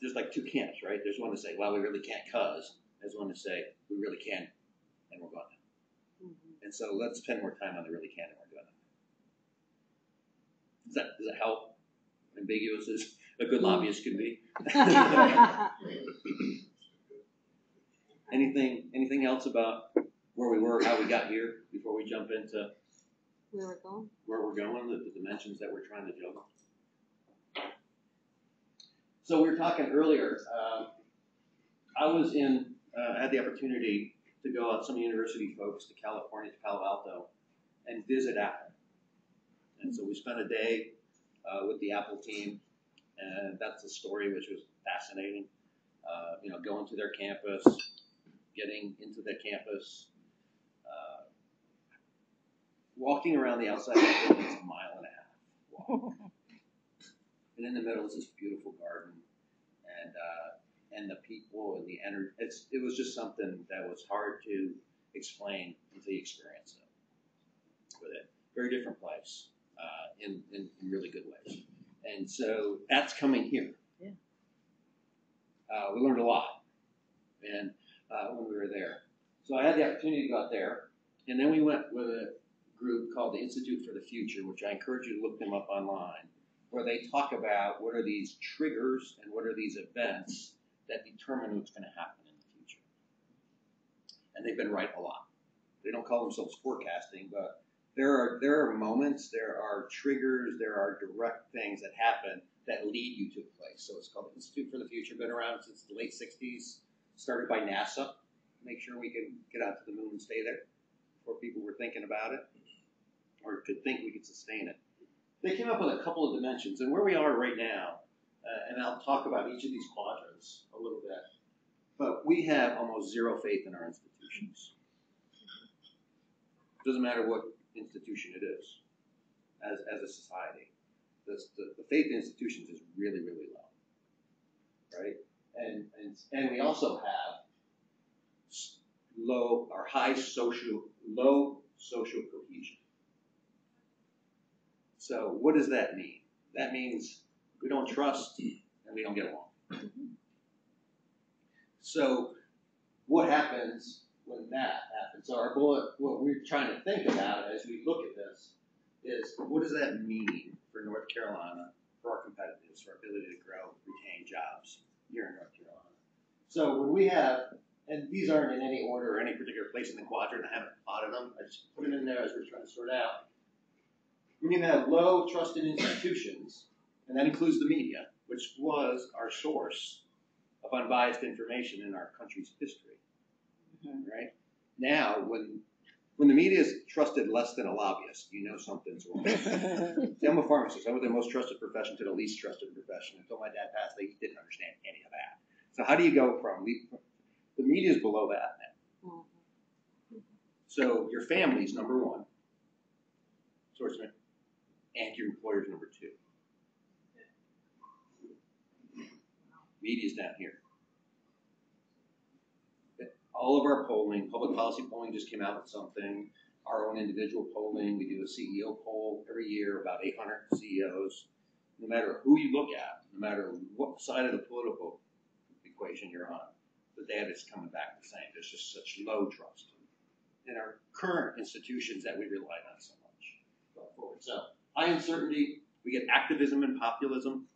there's like two camps, right? There's one to say, well, we really can't cause. There's one to say, we really can, and we're going to. And so let's spend more time on the really can and we're going to. Does that, does that help? Ambiguous as a good lobbyist can be. <laughs> <laughs> Anything, anything else about where we were, how we got here, before we jump into We were going. where we're going, the, the dimensions that we're trying to juggle? So we were talking earlier. Um, I was in, uh, had the opportunity to go out some university folks to California, to Palo Alto, and visit Apple. And so we spent a day uh, with the Apple team, and that's a story which was fascinating. Uh, you know, going to their campus, getting into the campus, uh, walking around the outside of the building is a mile and a half walk. <laughs> and in the middle is this beautiful garden, and uh, and the people and the energy. It's it was just something that was hard to explain until you experience it with it. Very different place uh, in, in in really good ways, and so that's coming here. Yeah. Uh, we learned a lot, and uh, when we were there, so I had the opportunity to go out there, and then we went with a group called the Institute for the Future, which I encourage you to look them up online, where they talk about what are these triggers and what are these events that determine what's going to happen in the future. And they've been right a lot. They don't call themselves forecasting, but there are there are moments, there are triggers, there are direct things that happen that lead you to a place. So it's called the Institute for the Future. Been around since the late '60s. Started by NASA. Make sure we can get out to the moon and stay there before people were thinking about it or could think we could sustain it. They came up with a couple of dimensions, and where we are right now, uh, and I'll talk about each of these quadrants a little bit, but we have almost zero faith in our institutions. Doesn't matter what institution it is, as, as a society. The, the, the faith in institutions is really, really low, right? And, and, and we also have low or high social, low social cohesion. So what does that mean? That means we don't trust and we don't get along. So what happens when that happens? Our bullet, what we're trying to think about as we look at this is what does that mean for North Carolina, for our competitiveness, for our ability to grow, retain jobs here in North Carolina? So when we have, and these aren't in any order or any particular place in the quadrant, I haven't plotted them, I just put them in there as we're trying to sort out. We're going to have low trusted institutions, and that includes the media, which was our source of unbiased information in our country's history. Mm-hmm. Right now, when when the media is trusted less than a lobbyist, you know something's wrong. <laughs> See, I'm a pharmacist. I was the most trusted profession to the least trusted profession. Until my dad passed, they didn't understand any of that. So how do you go from the, the media is below that now? Mm-hmm. So your family's number one source of and your employer's number two. Media's down here. All of our polling, public policy polling just came out with something. Our own individual polling, we do a CEO poll every year, about 800 CEOs. No matter who you look at, no matter what side of the political equation you're on, the data is coming back the same. There's just such low trust in our current institutions that we rely on so much going forward. So high uncertainty. We get activism and populism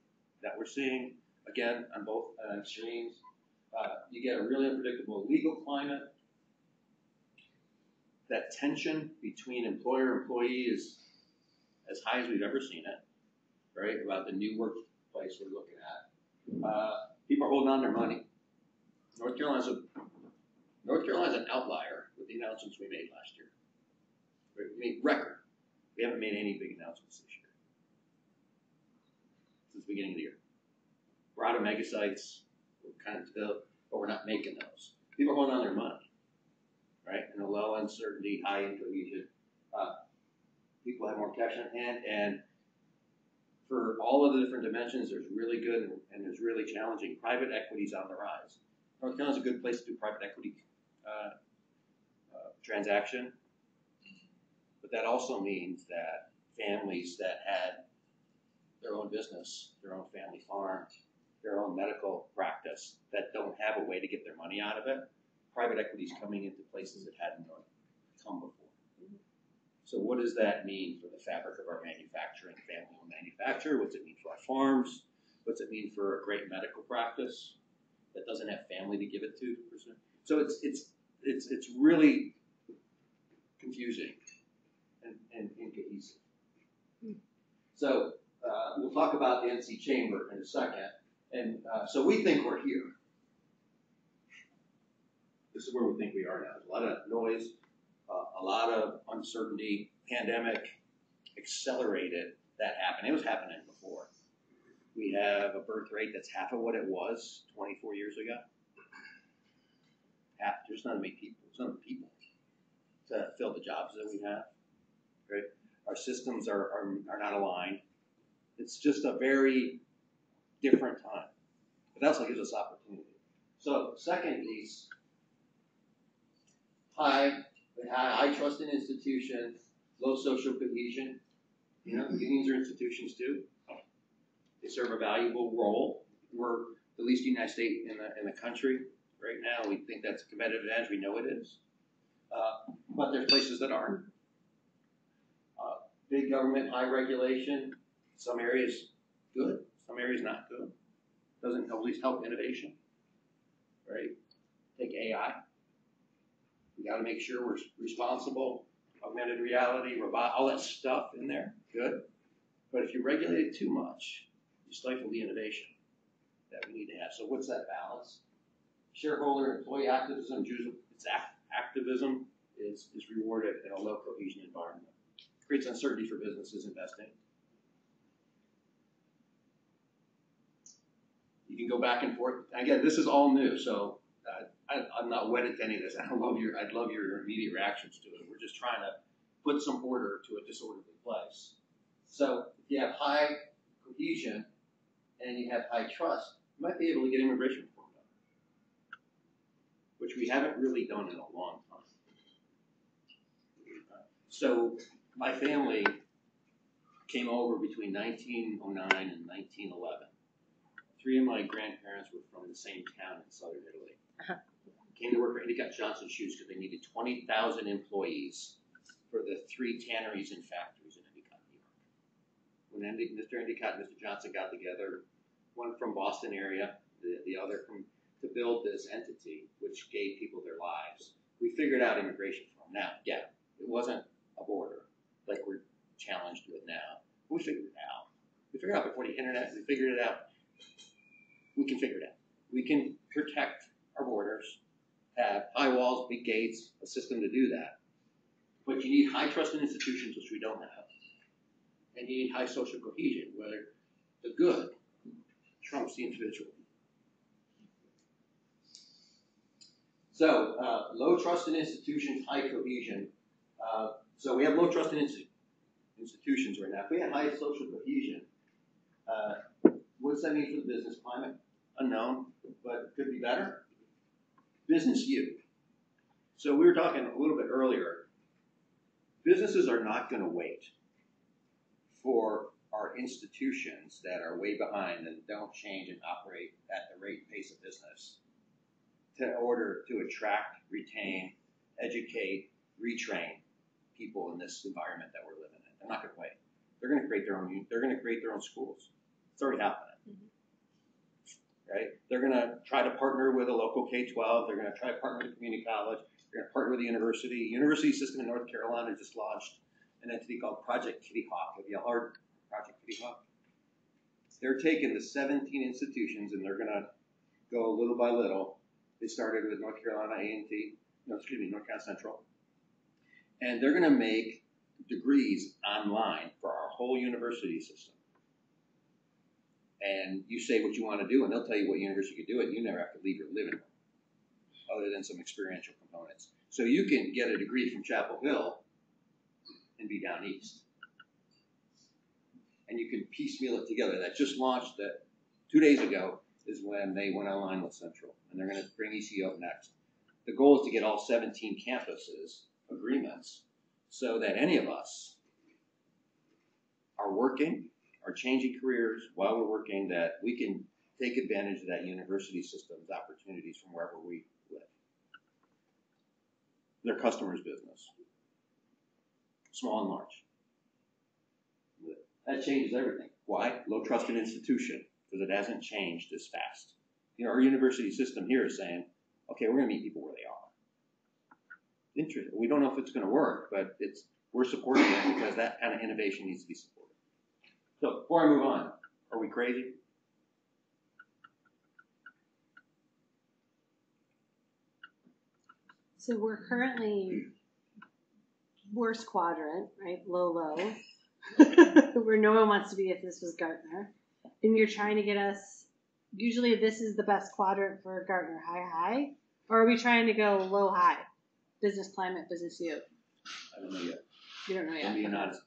that we're seeing again on both uh, extremes. Uh, you get a really unpredictable legal climate. That tension between employer and employee is as high as we've ever seen it, right? About the new workplace we're looking at. Uh, people are holding on their money. North Carolina's a North Carolina's an outlier with the announcements we made last year. We made record We haven't made any big announcements this year. Since the beginning of the year. We're out of mega sites, we're kind of developed, but we're not making those. People are holding on their money, right? In a low uncertainty, high cohesion, uh, people have more cash on hand, and for all of the different dimensions, there's really good and, there's really challenging. Private equity's on the rise. North Carolina's a good place to do private equity uh, uh, transaction, that also means that families that had their own business, their own family farm, their own medical practice that don't have a way to get their money out of it, private equity is coming into places it hadn't come before. So what does that mean for the fabric of our manufacturing, family-owned manufacturer? What's it mean for our farms? What's it mean for a great medical practice that doesn't have family to give it to? So it's it's it's it's really confusing and, and incohesive. So uh, we'll talk about the NC Chamber in a second. And uh, so we think we're here. This is where we think we are now. There's a lot of noise, uh, a lot of uncertainty. Pandemic accelerated that happen. It was happening before. We have a birth rate that's half of what it was 24 years ago. Half, there's not many people. There's not people to fill the jobs that we have. Right? Our systems are, are, are not aligned. It's just a very different time. But that also gives us opportunity. So, second piece, high, high trust in institutions, low social cohesion. You know, unions are institutions too. They serve a valuable role. We're the least united state in the, in the country right now. We think that's a competitive edge. We know it is. Uh, but there's places that aren't. Big government, high regulation. Some areas good, some areas not good. Doesn't at least help innovation. Right? Take AI. We got to make sure we're responsible. Augmented reality, robot, all that stuff in there, good. But if you regulate it too much, you stifle the innovation that we need to have. So what's that balance? Shareholder, employee activism, it's activism is, is rewarded in a low cohesion environment. Creates uncertainty for businesses investing. You can go back and forth. Again, this is all new, so uh, I, am not wedded to any of this. <laughs> I love your, I'd love your immediate reactions to it. We're just trying to put some order to a disorderly place. So if you have high cohesion and you have high trust, you might be able to get immigration reform done, which we haven't really done in a long time. So my family came over between 1909 and 1911. Three of my grandparents were from the same town in southern Italy. Uh-huh. Came to work for Endicott Johnson Shoes because they needed 20,000 employees for the three tanneries and factories in Endicott, New York. When Endy, Mr. Endicott and Mr. Johnson got together, one from Boston area, the, the other from to build this entity, which gave people their lives. We figured out immigration from now. Yeah, it wasn't a border like we're challenged with now. We figured it out. We figured it out before the internet. We figured it out. We can figure it out. We can protect our borders, have high walls, big gates, a system to do that. But you need high trust in institutions, which we don't have. And you need high social cohesion, where the good trumps the individual. So, uh, low trust in institutions, high cohesion. Uh, so we have low trust in institutions right now. If we had high social cohesion, uh, what does that mean for the business climate? Unknown, but could be better. Business you. So we were talking a little bit earlier. Businesses are not going to wait for our institutions that are way behind and don't change and operate at the rate pace of business to order to attract, retain, educate, retrain people in this environment that we're living in. They're not going to wait. They're going to create their own. They're going to create their own schools. It's already happening. Mm-hmm. Right? They're going to try to partner with a local K-12. They're going to try to partner with a community college. They're going to partner with the university. University system in North Carolina just launched an entity called Project Kitty Hawk. Have you heard Project Kitty Hawk? They're taking the 17 institutions and they're going to go little by little. They started with North Carolina A&T, no, excuse me, North Carolina Central, and they're going to make degrees online for our whole university system. And you say what you want to do, and they'll tell you what university you can do it, you never have to leave your living room, other than some experiential components. So you can get a degree from Chapel Hill and be down east. And you can piecemeal it together. That just launched that two days ago is when they went online with Central, and they're going to bring ECU up next. The goal is to get all 17 campuses agreements so that any of us are working, are changing careers while we're working, that we can take advantage of that university system's opportunities from wherever we live. Their customer's business, small and large. That changes everything. Why? Low trusted institution, because it hasn't changed as fast. You know, our university system here is saying, okay, we're going to meet people where they are. Interesting. We don't know if it's going to work, but it's we're supporting it because that kind of innovation needs to be supported. So before I move on, are we crazy? So we're currently worst quadrant, right? Low, low. <laughs> Where no one wants to be if this was Gartner. And you're trying to get us, usually this is the best quadrant for Gartner, high, high. Or are we trying to go low, high? Business climate, business you. I don't know yet. You don't know I'm being yet. honest.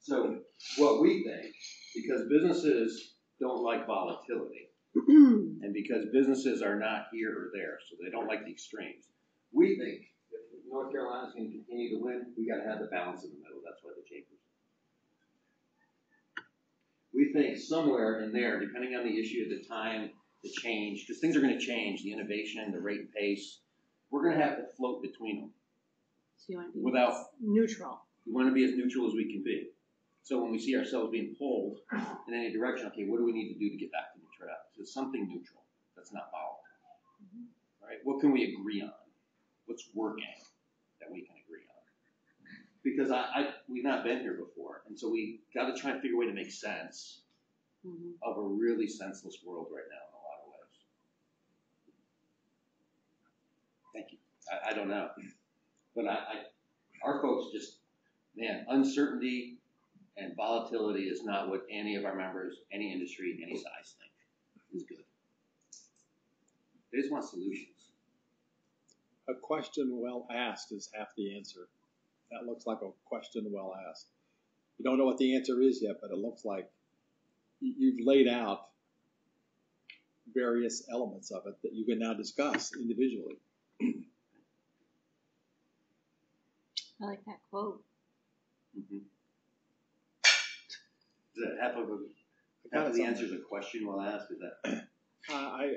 So what we think, because businesses don't like volatility, <clears throat> and because businesses are not here or there, so they don't like the extremes. We think if North Carolina's going to continue to win, we got to have the balance in the middle. That's why the chambers. We think somewhere in there, depending on the issue, the time, the change, because things are going to change, the innovation, the rate and pace, we're going to have to float between them So you want to be without neutral. we want to be as neutral as we can be. So when we see ourselves being pulled in any direction, okay, what do we need to do to get back to neutrality? So something neutral that's not volatile. Right? What can we agree on? What's working that we can agree on? Because I, I we've not been here before, and so we got to try and figure a way to make sense Mhm. of a really senseless world right now in a lot of ways. Thank you. I, I don't know, but I, I our folks just man uncertainty and volatility is not what any of our members, any industry, any size think is good. They just want solutions. A question well asked is half the answer. That looks like a question well asked. You don't know what the answer is yet, but it looks like you've laid out various elements of it that you can now discuss individually. I like that quote. Mm-hmm. Is that half of a I half of the something. answer is a question well asked? Is that Uh, I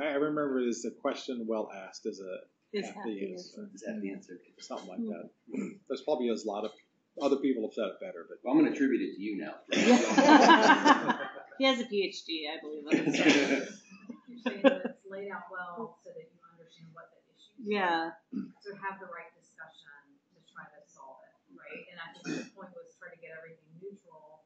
I remember it as a question well asked as a Is half half the the answer. answer. is that the answer? something like that. There's probably a lot of other people have said it better, but Well, I'm going to attribute it to you now. <laughs> <laughs> He has a PhD, I believe. <laughs> on this. You're saying that it's laid out well so that you understand what the issues are. yeah. So have the right discussion to try to solve it, right? And I think the point was try to get everything neutral.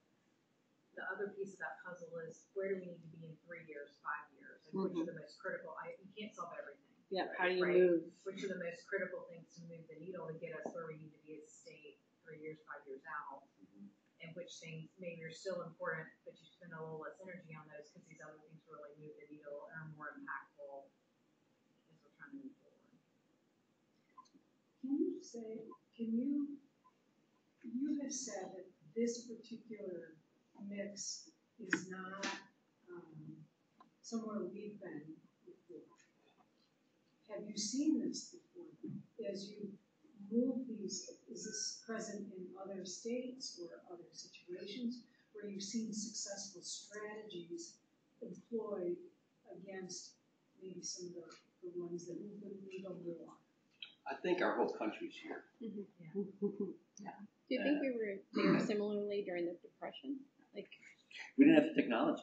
The other piece of that puzzle is where do we need to be in three years, five years, and which are mm-hmm. the most critical? I, you can't solve everything. Yeah. How do you Right. move? Which are the most critical things to move the needle to get us where we need to be as a state three years, five years out? Mm-hmm. And which things maybe are still important, but you spend a little less energy on those because these other things really move the needle and are more impactful as we're trying to move forward. Can you say, can you, you have said that this particular mix is not, um, somewhere we've been before. Have you seen this before? As you move these, is this present in other states or other situations where you've seen successful strategies employed against maybe some of the, the ones that move the needle more? I think our whole country's here. Mm-hmm. Mm-hmm. Mm-hmm. Do you think we were there similarly during the Depression? Like, We didn't have the technology.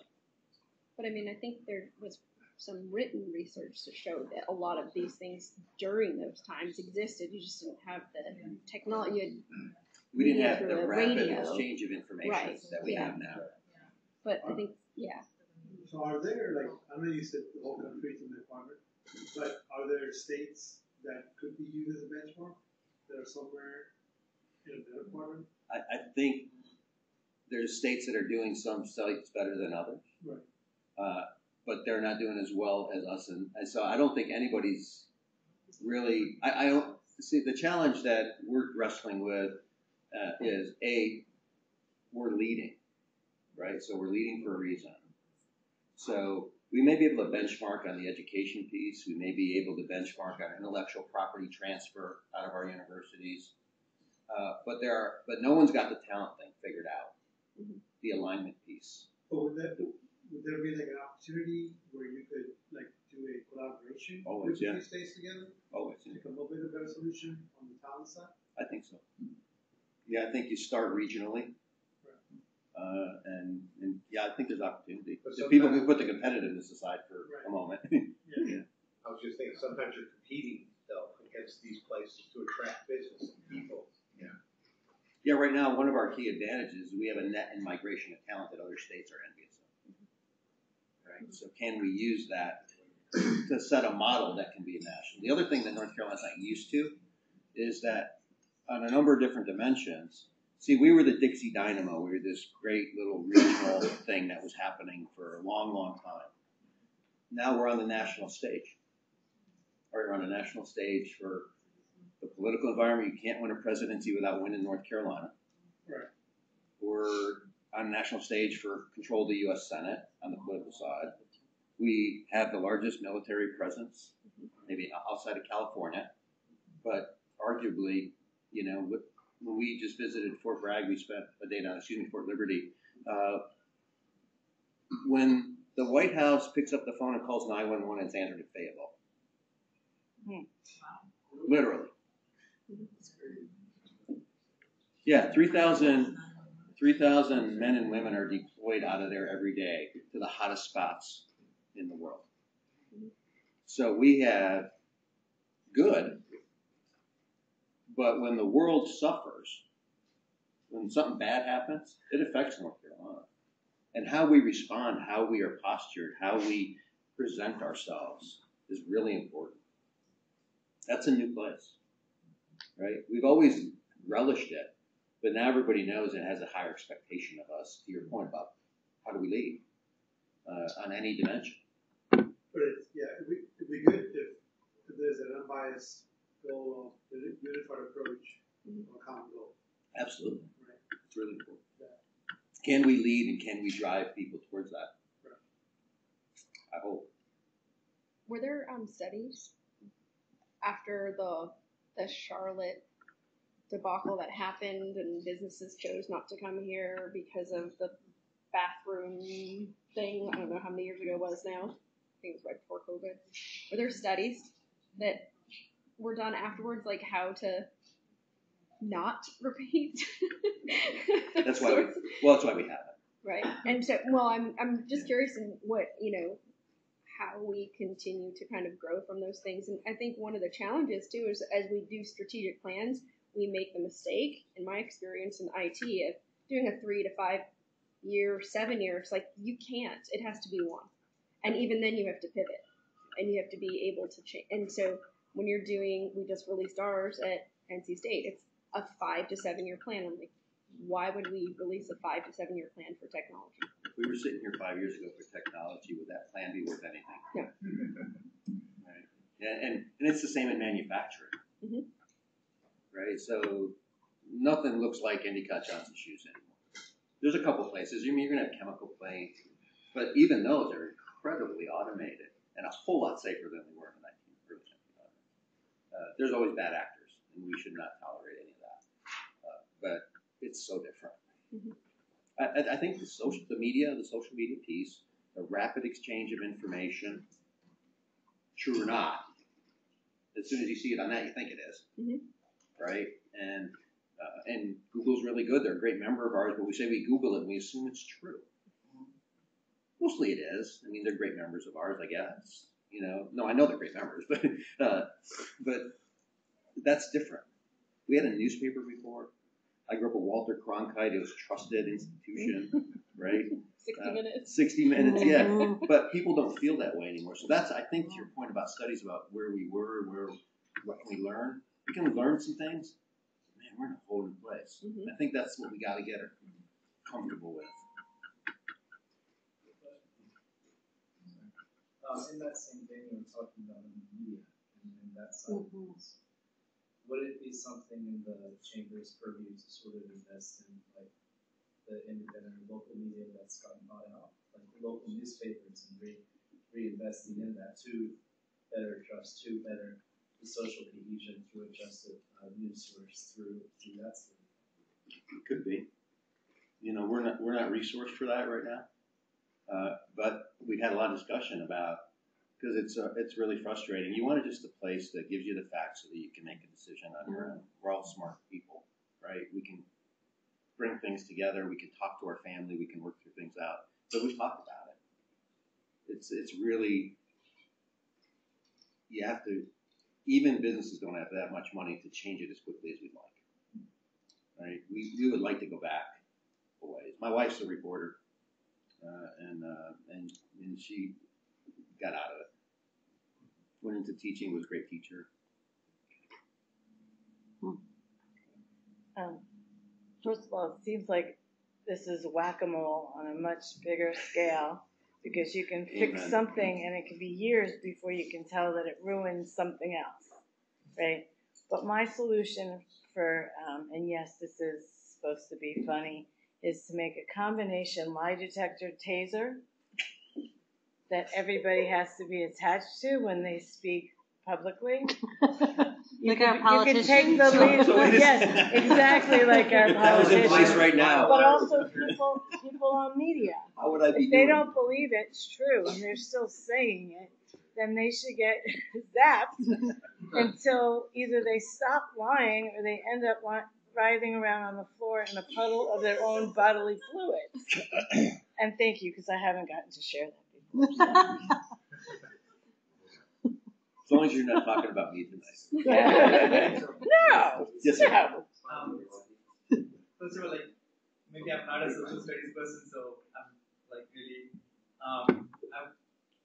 but I mean, I think there was some written research to show that a lot of these things during those times existed. You just didn't have the technology. You had, We didn't have the the rapid radio. exchange of information Right, that we yeah. have now. but I think, yeah. So are there, like, I know you said the whole country is in the quadrant, but are there states that could be used as a benchmark that are somewhere in a better quadrant? I, I think there's states that are doing some sites better than others. Right. Uh, but they're not doing as well as us, and, and so I don't think anybody's really. I, I don't see the challenge that we're wrestling with uh, is a we're leading, right? So we're leading for a reason. So we may be able to benchmark on the education piece. We may be able to benchmark on intellectual property transfer out of our universities. Uh, but there are, but no one's got the talent thing figured out. Mhm. The alignment piece. But would that, would there be like an opportunity where you could like do a collaboration Always, with the yeah. three states together Always, to come up with a better solution on the talent side? I think so. Yeah, I think you start regionally. Uh, and, and yeah, I think there's opportunity. But If people sometimes- can put the competitiveness aside for Right. a moment. <laughs> Yeah. I was just thinking, sometimes you're competing though against these places to attract business and people. Yeah, right now, one of our key advantages is we have a net in migration of talent that other states are envious of. Right? So can we use that to set a model that can be national? The other thing that North Carolina's not used to is that on a number of different dimensions, see, we were the Dixie Dynamo. We were this great little regional thing that was happening for a long, long time. Now we're on the national stage. Or you're on a national stage for the political environment. You can't win a presidency without winning North Carolina. Right. We're on a national stage for control of the U.S. Senate on the political side. We have the largest military presence, maybe outside of California, but arguably, you know, when we just visited Fort Bragg, we spent a day down, excuse me, Fort Liberty. Uh, when the White House picks up the phone and calls 911, it's Andrew Fayetteville. Hmm. Literally. Yeah, 3,000 3,000 men and women are deployed out of there every day to the hottest spots in the world. So we have good, but when the world suffers, when something bad happens, it affects North Carolina. And how we respond, how we are postured, how we present ourselves is really important. That's a new place, right? We've always relished it, but now everybody knows and has a higher expectation of us. To your point about how do we lead uh, on any dimension. But it's, yeah, it'd be, it'd be good if, if there's an unbiased goal of a unified approach Mhm. on a common goal, Absolutely, right? it's really important. Can we lead and can we drive people towards that? Right. I hope. Were there um, studies after the the Charlotte debacle that happened and businesses chose not to come here because of the bathroom thing? I don't know how many years ago it was now. I think it was right before COVID. Were there studies that were done afterwards, like how to not <laughs> repeat? That's why we, well, that's why we have it. Right. And so, well, I'm I'm just curious in what you know how we continue to kind of grow from those things. And I think one of the challenges too is as we do strategic plans, we make the mistake, in my experience in IT, of doing a three to five year, seven year. It's like you can't. It has to be one, and even then you have to pivot, and you have to be able to change. And so when you're doing, we just released ours at NC State. It's a five to seven year plan. I'm like, why would we release a five to seven year plan for technology? If we were sitting here five years ago for technology, would that plan be worth anything? No. Right. Yeah, and, and it's the same in manufacturing. Mhm. Right? So nothing looks like Endicott Johnson shoes anymore. There's a couple places. You mean you're going to have chemical plants, but even those are incredibly automated and a whole lot safer than they were in the 19th early 1900s. Uh, there's always bad actors, and we should not tolerate any of that. Uh, but it's so different. Mhm. I, I- I think the social, the media, the social media piece, the rapid exchange of information, true or not, as soon as you see it on that, you think it is, Mhm. Right? And uh, and Google's really good; they're a great member of ours. But we say we Google it, and we assume it's true. Mostly, it is. I mean, they're great members of ours, I guess. You know, no, I know they're great members, <laughs> but uh, but that's different. We had a newspaper before. I grew up with Walter Cronkite. It was a trusted institution, <laughs> right? 60 Uh, minutes. 60 minutes, yeah. <laughs> But people don't feel that way anymore. So that's, I think, to your point about studies about where we were, where what can we learn. We can learn some things. Man, we're in a whole new place. Mhm. I think that's what we got to get her comfortable with. Um, in that same vein, you were talking about the media and, and that side of things. Would it be something in the chamber's purview to sort of invest in like the independent local media that's gotten bought out, like the local newspapers and re- reinvesting in that to better trust, to better the social cohesion through a uh, news source through through that could be. You know, we're not we're not resourced for that right now. Uh, but we've had a lot of discussion about because it's uh, it's really frustrating. You want to just a place that gives you the facts so that you can make a decision on your own. We're all smart people, right? We can bring things together. We can talk to our family. We can work through things out. So we've talked about it. It's it's really you have to. Even businesses don't have that much money to change it as quickly as we'd like right? We, we would like to go back a ways. My wife's a reporter, uh, and, uh, and and she got out of it. Went into teaching, was a great teacher. Um, first of all, it seems like this is whack-a-mole on a much bigger scale because you can fix Amen. something and it can be years before you can tell that it ruins something else, right? But my solution for, um, and yes, this is supposed to be funny, is to make a combination lie detector taser that everybody has to be attached to when they speak publicly. <laughs> You Like can, our you can take the politicians. <laughs> lead. So yes, exactly like our That was in place politicians. right now. But also people, people on media. How would I be If they don't believe it's true and they're still saying it, then they should get <laughs> zapped <laughs> until either they stop lying or they end up li- writhing around on the floor in a puddle of their own bodily fluids. <coughs> and thank you, because I haven't gotten to share that before. As long as you're not talking about me tonight. <laughs> no, Yes, sir. no. Um, first of all, like maybe I'm not a social studies person, so I'm like really. Um, I've,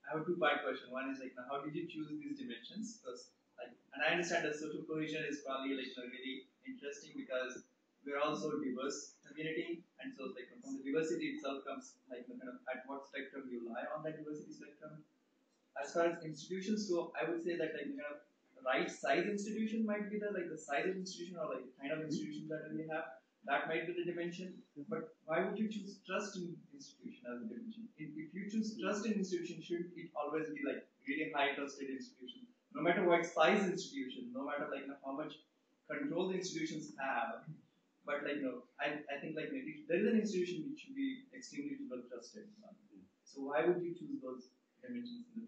I have a two-part question. One is like, now how did you choose these dimensions? Because like, and I understand that social cohesion is probably like you know, really interesting because we're also a diverse community, and so like from the diversity itself comes like you know, kind of at what spectrum you lie on that diversity spectrum. As far as institutions go, I would say that like you know, right size institution might be the like the size of institution or like kind of institution that we have. That might be the dimension. Mm-hmm. But why would you choose trust in institution as a dimension? If, if you choose mm-hmm. trust in institution, should it always be like really high trusted institution? No matter what size institution, no matter like you know, how much control the institutions have. But like know, I, I think like maybe there is an institution which should be extremely well trusted. Mm-hmm. So why would you choose those dimensions? In the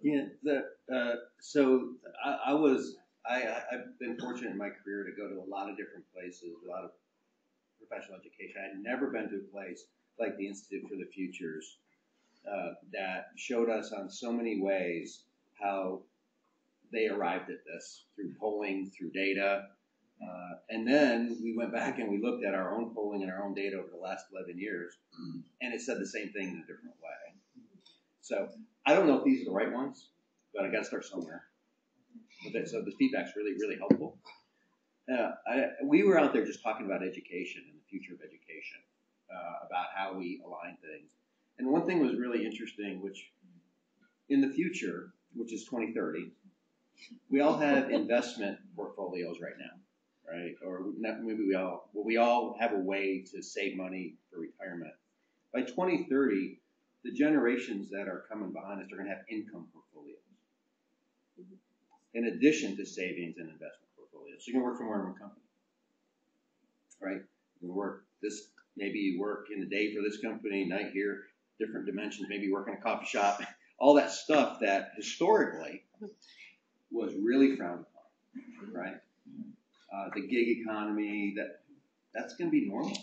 Yeah, the uh, so I, I was I I- I've been fortunate in my career to go to a lot of different places, a lot of professional education. I had never been to a place like the Institute for the Futures uh, that showed us on so many ways how they arrived at this through polling, through data. Uh, and then we went back and we looked at our own polling and our own data over the last 11 years, and it said the same thing in a different way. So I don't know if these are the right ones, but I got to start somewhere. Okay, so the feedback's really, really helpful. Uh, I, we were out there just talking about education and the future of education, uh, about how we align things. And one thing was really interesting, which in the future, which is 2030, we all have <laughs> investment portfolios right now, right? Or not, maybe we all, well, we all have a way to save money for retirement. By 2030, the generations that are coming behind us are going to have income portfolios in addition to savings and investment portfolios. So you can work from wherever company, right? You can work this, maybe you work in the day for this company, night here, different dimensions, maybe you work in a coffee shop, <laughs> all that stuff that historically was really frowned upon, right? Uh, the gig economy, that that's going to be normal,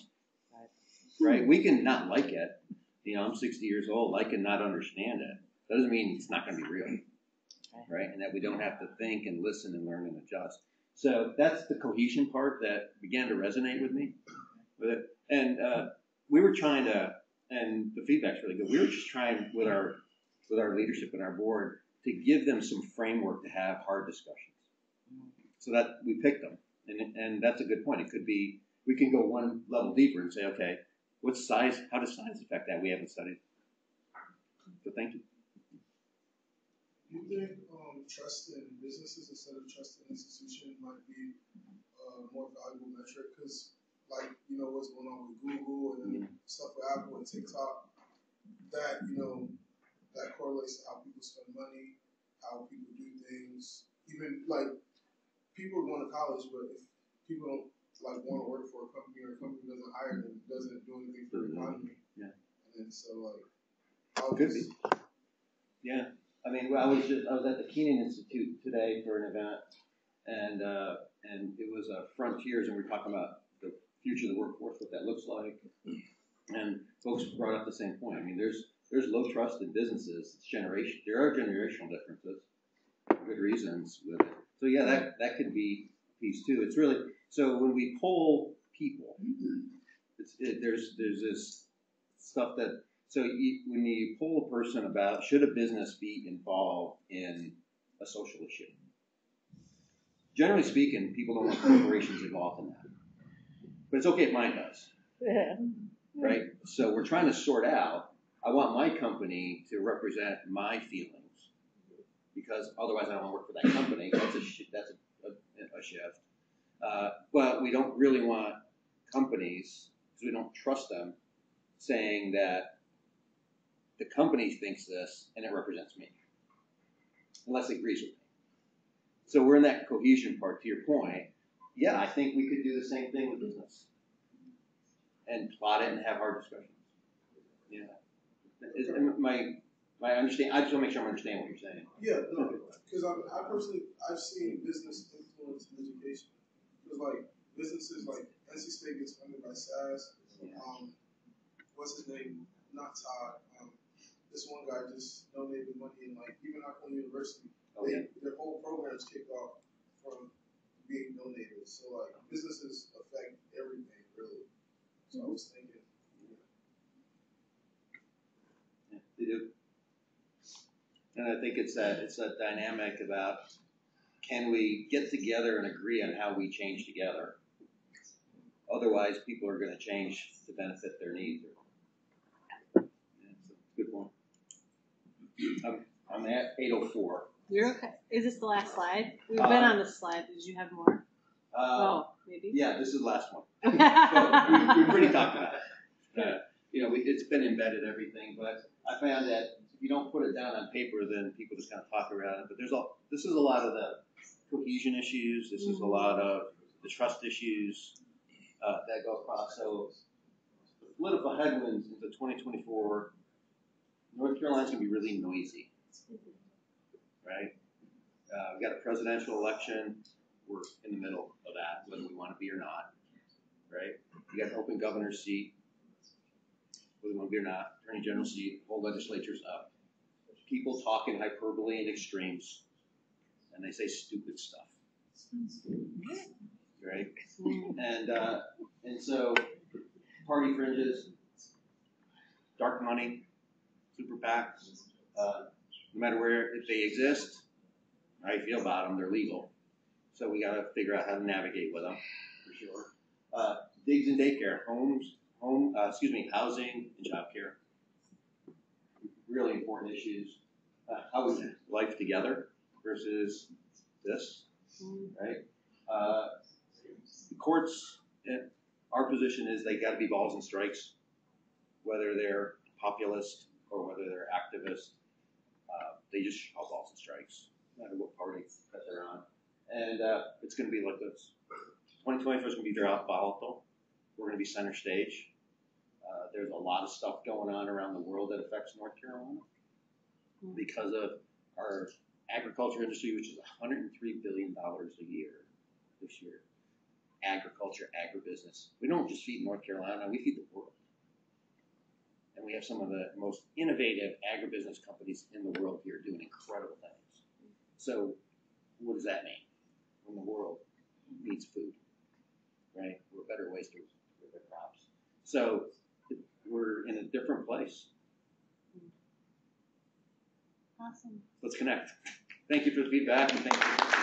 right? We can not like it. You know, I'm 60 years old. I can not understand it. That doesn't mean it's not going to be real, right? And that we don't have to think and listen and learn and adjust. So that's the cohesion part that began to resonate with me. With it, and uh, we were trying to, and the feedback's really good. We were just trying with our with our leadership and our board to give them some framework to have hard discussions. So that we picked them, and and that's a good point. It could be we can go one level deeper and say, okay, what's size? How does size affect that? We haven't studied. So thank you. Do you think um, trust in businesses instead of trust in institutions might be a more valuable metric? Because, like, you know, what's going on with Google and stuff with Apple and TikTok, that, you know, that correlates to how people spend money, how people do things. Even, like, people are going to college, but if people don't, like, want to work for a company or a company doesn't hire them, doesn't do anything for the economy. Yeah. And so, like, how Could be. Yeah. I mean, I was just I was at the Kenan Institute today for an event, and uh, and it was uh, frontiers, and we were talking about the future of the workforce, what that looks like, and folks brought up the same point. I mean, there's there's low trust in businesses. It's generation. There are generational differences, for good reasons with it. So yeah, that that could be a piece too. It's really so when we poll people, mm-hmm. it's, it, there's there's this stuff that so you, when you poll a person about should a business be involved in a social issue, generally speaking, people don't want corporations involved in that. But it's okay if mine does, Yeah. right? So we're trying to sort out. I want my company to represent my feelings because otherwise I don't want to work for that company. That's a that's a, a, a shift. Uh, but we don't really want companies because we don't trust them saying that the company thinks this and it represents me, unless it agrees with me. So we're in that cohesion part. To your point, yeah, I think we could do the same thing with business and plot it and have hard discussions. Yeah, is, my my understand. I just want to make sure I'm understanding what you're saying. Yeah, no, because I, I personally I've seen business influence education. Because like businesses like NC State gets funded by SAS. Um, what's his name? Not Todd. Um, this one guy just donated money and like even Akron University, Oh, they, their whole programs kicked off from being donated. So like businesses affect everything really. So I was thinking. Yeah, they do. And I think it's that it's that dynamic about can we get together and agree on how we change together? Otherwise, people are going to change to benefit their needs. Yeah, good point. I'm, I'm at 804. You're okay. Is this the last slide? We've Uh, been on this slide. Did you have more? Uh, oh, maybe. Yeah, this is the last one. So <laughs> we, we pretty talked about it. Uh, you know, we, it's been embedded everything, but I found that if you don't put it down on paper, then people just kind of talk around it. But there's all this is a lot of the cohesion issues. This is a lot of the trust issues uh, that go across. So the political headwinds into 2024. North Carolina's gonna be really noisy, right? Uh, we got a presidential election. We're in the middle of that, whether we want to be or not, right? You got an open governor's seat, whether we want to be or not, attorney general seat, whole legislature's up. People talking hyperbole and extremes, and they say stupid stuff, right? And uh, and so, party fringes, dark money, super PACs, uh, no matter where if they exist, how you feel about them, they're legal. So we got to figure out how to navigate with them, for sure. Uh, digs and daycare, homes, home, uh, excuse me, housing and job care. Really important issues. Uh, how is life together versus this, right? Uh, the courts, eh, our position is they got to be balls and strikes, whether they're populist or whether they're activist. Uh, they just call balls and strikes, no matter what party that they're on and uh, it's going to be like this. 2024 is going to be very volatile. We're going to be center stage. Uh, there's a lot of stuff going on around the world that affects North Carolina because of our agriculture industry, which is 103 billion dollars a year this year. Agriculture, agribusiness. We don't just feed North Carolina; we feed the world. And we have some of the most innovative agribusiness companies in the world here doing incredible things. So, what does that mean? when the world needs food, right? We're better ways to grow their crops. So we're in a different place. Awesome. Let's connect. Thank you for the feedback and thank you.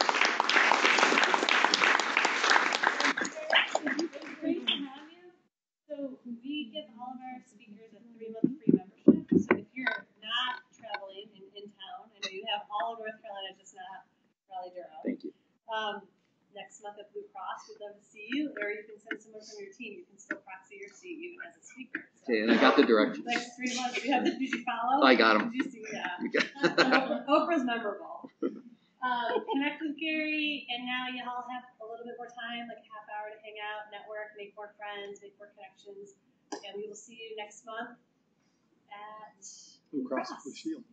we give all of our speakers a three month free membership. So if you're not traveling in, in town, I know you have all of North Carolina, just not Raleigh Durham. Thank you. Um, next month at Blue Cross, we'd love to see you, or you can send someone from your team. You can still proxy your seat even as a speaker. So, Okay, and I got the directions. Next three months, you have the, did you follow? I got 'em. Did you see that? You got- <laughs> <laughs> Oprah's memorable. Um, connect with Gary, and now you all have a little bit more time, like a half hour to hang out, network, make more friends, make more connections, and we will see you next month at Blue Cross Blue Shield.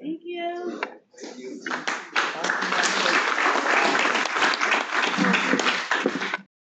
Thank you. Thank you. Well,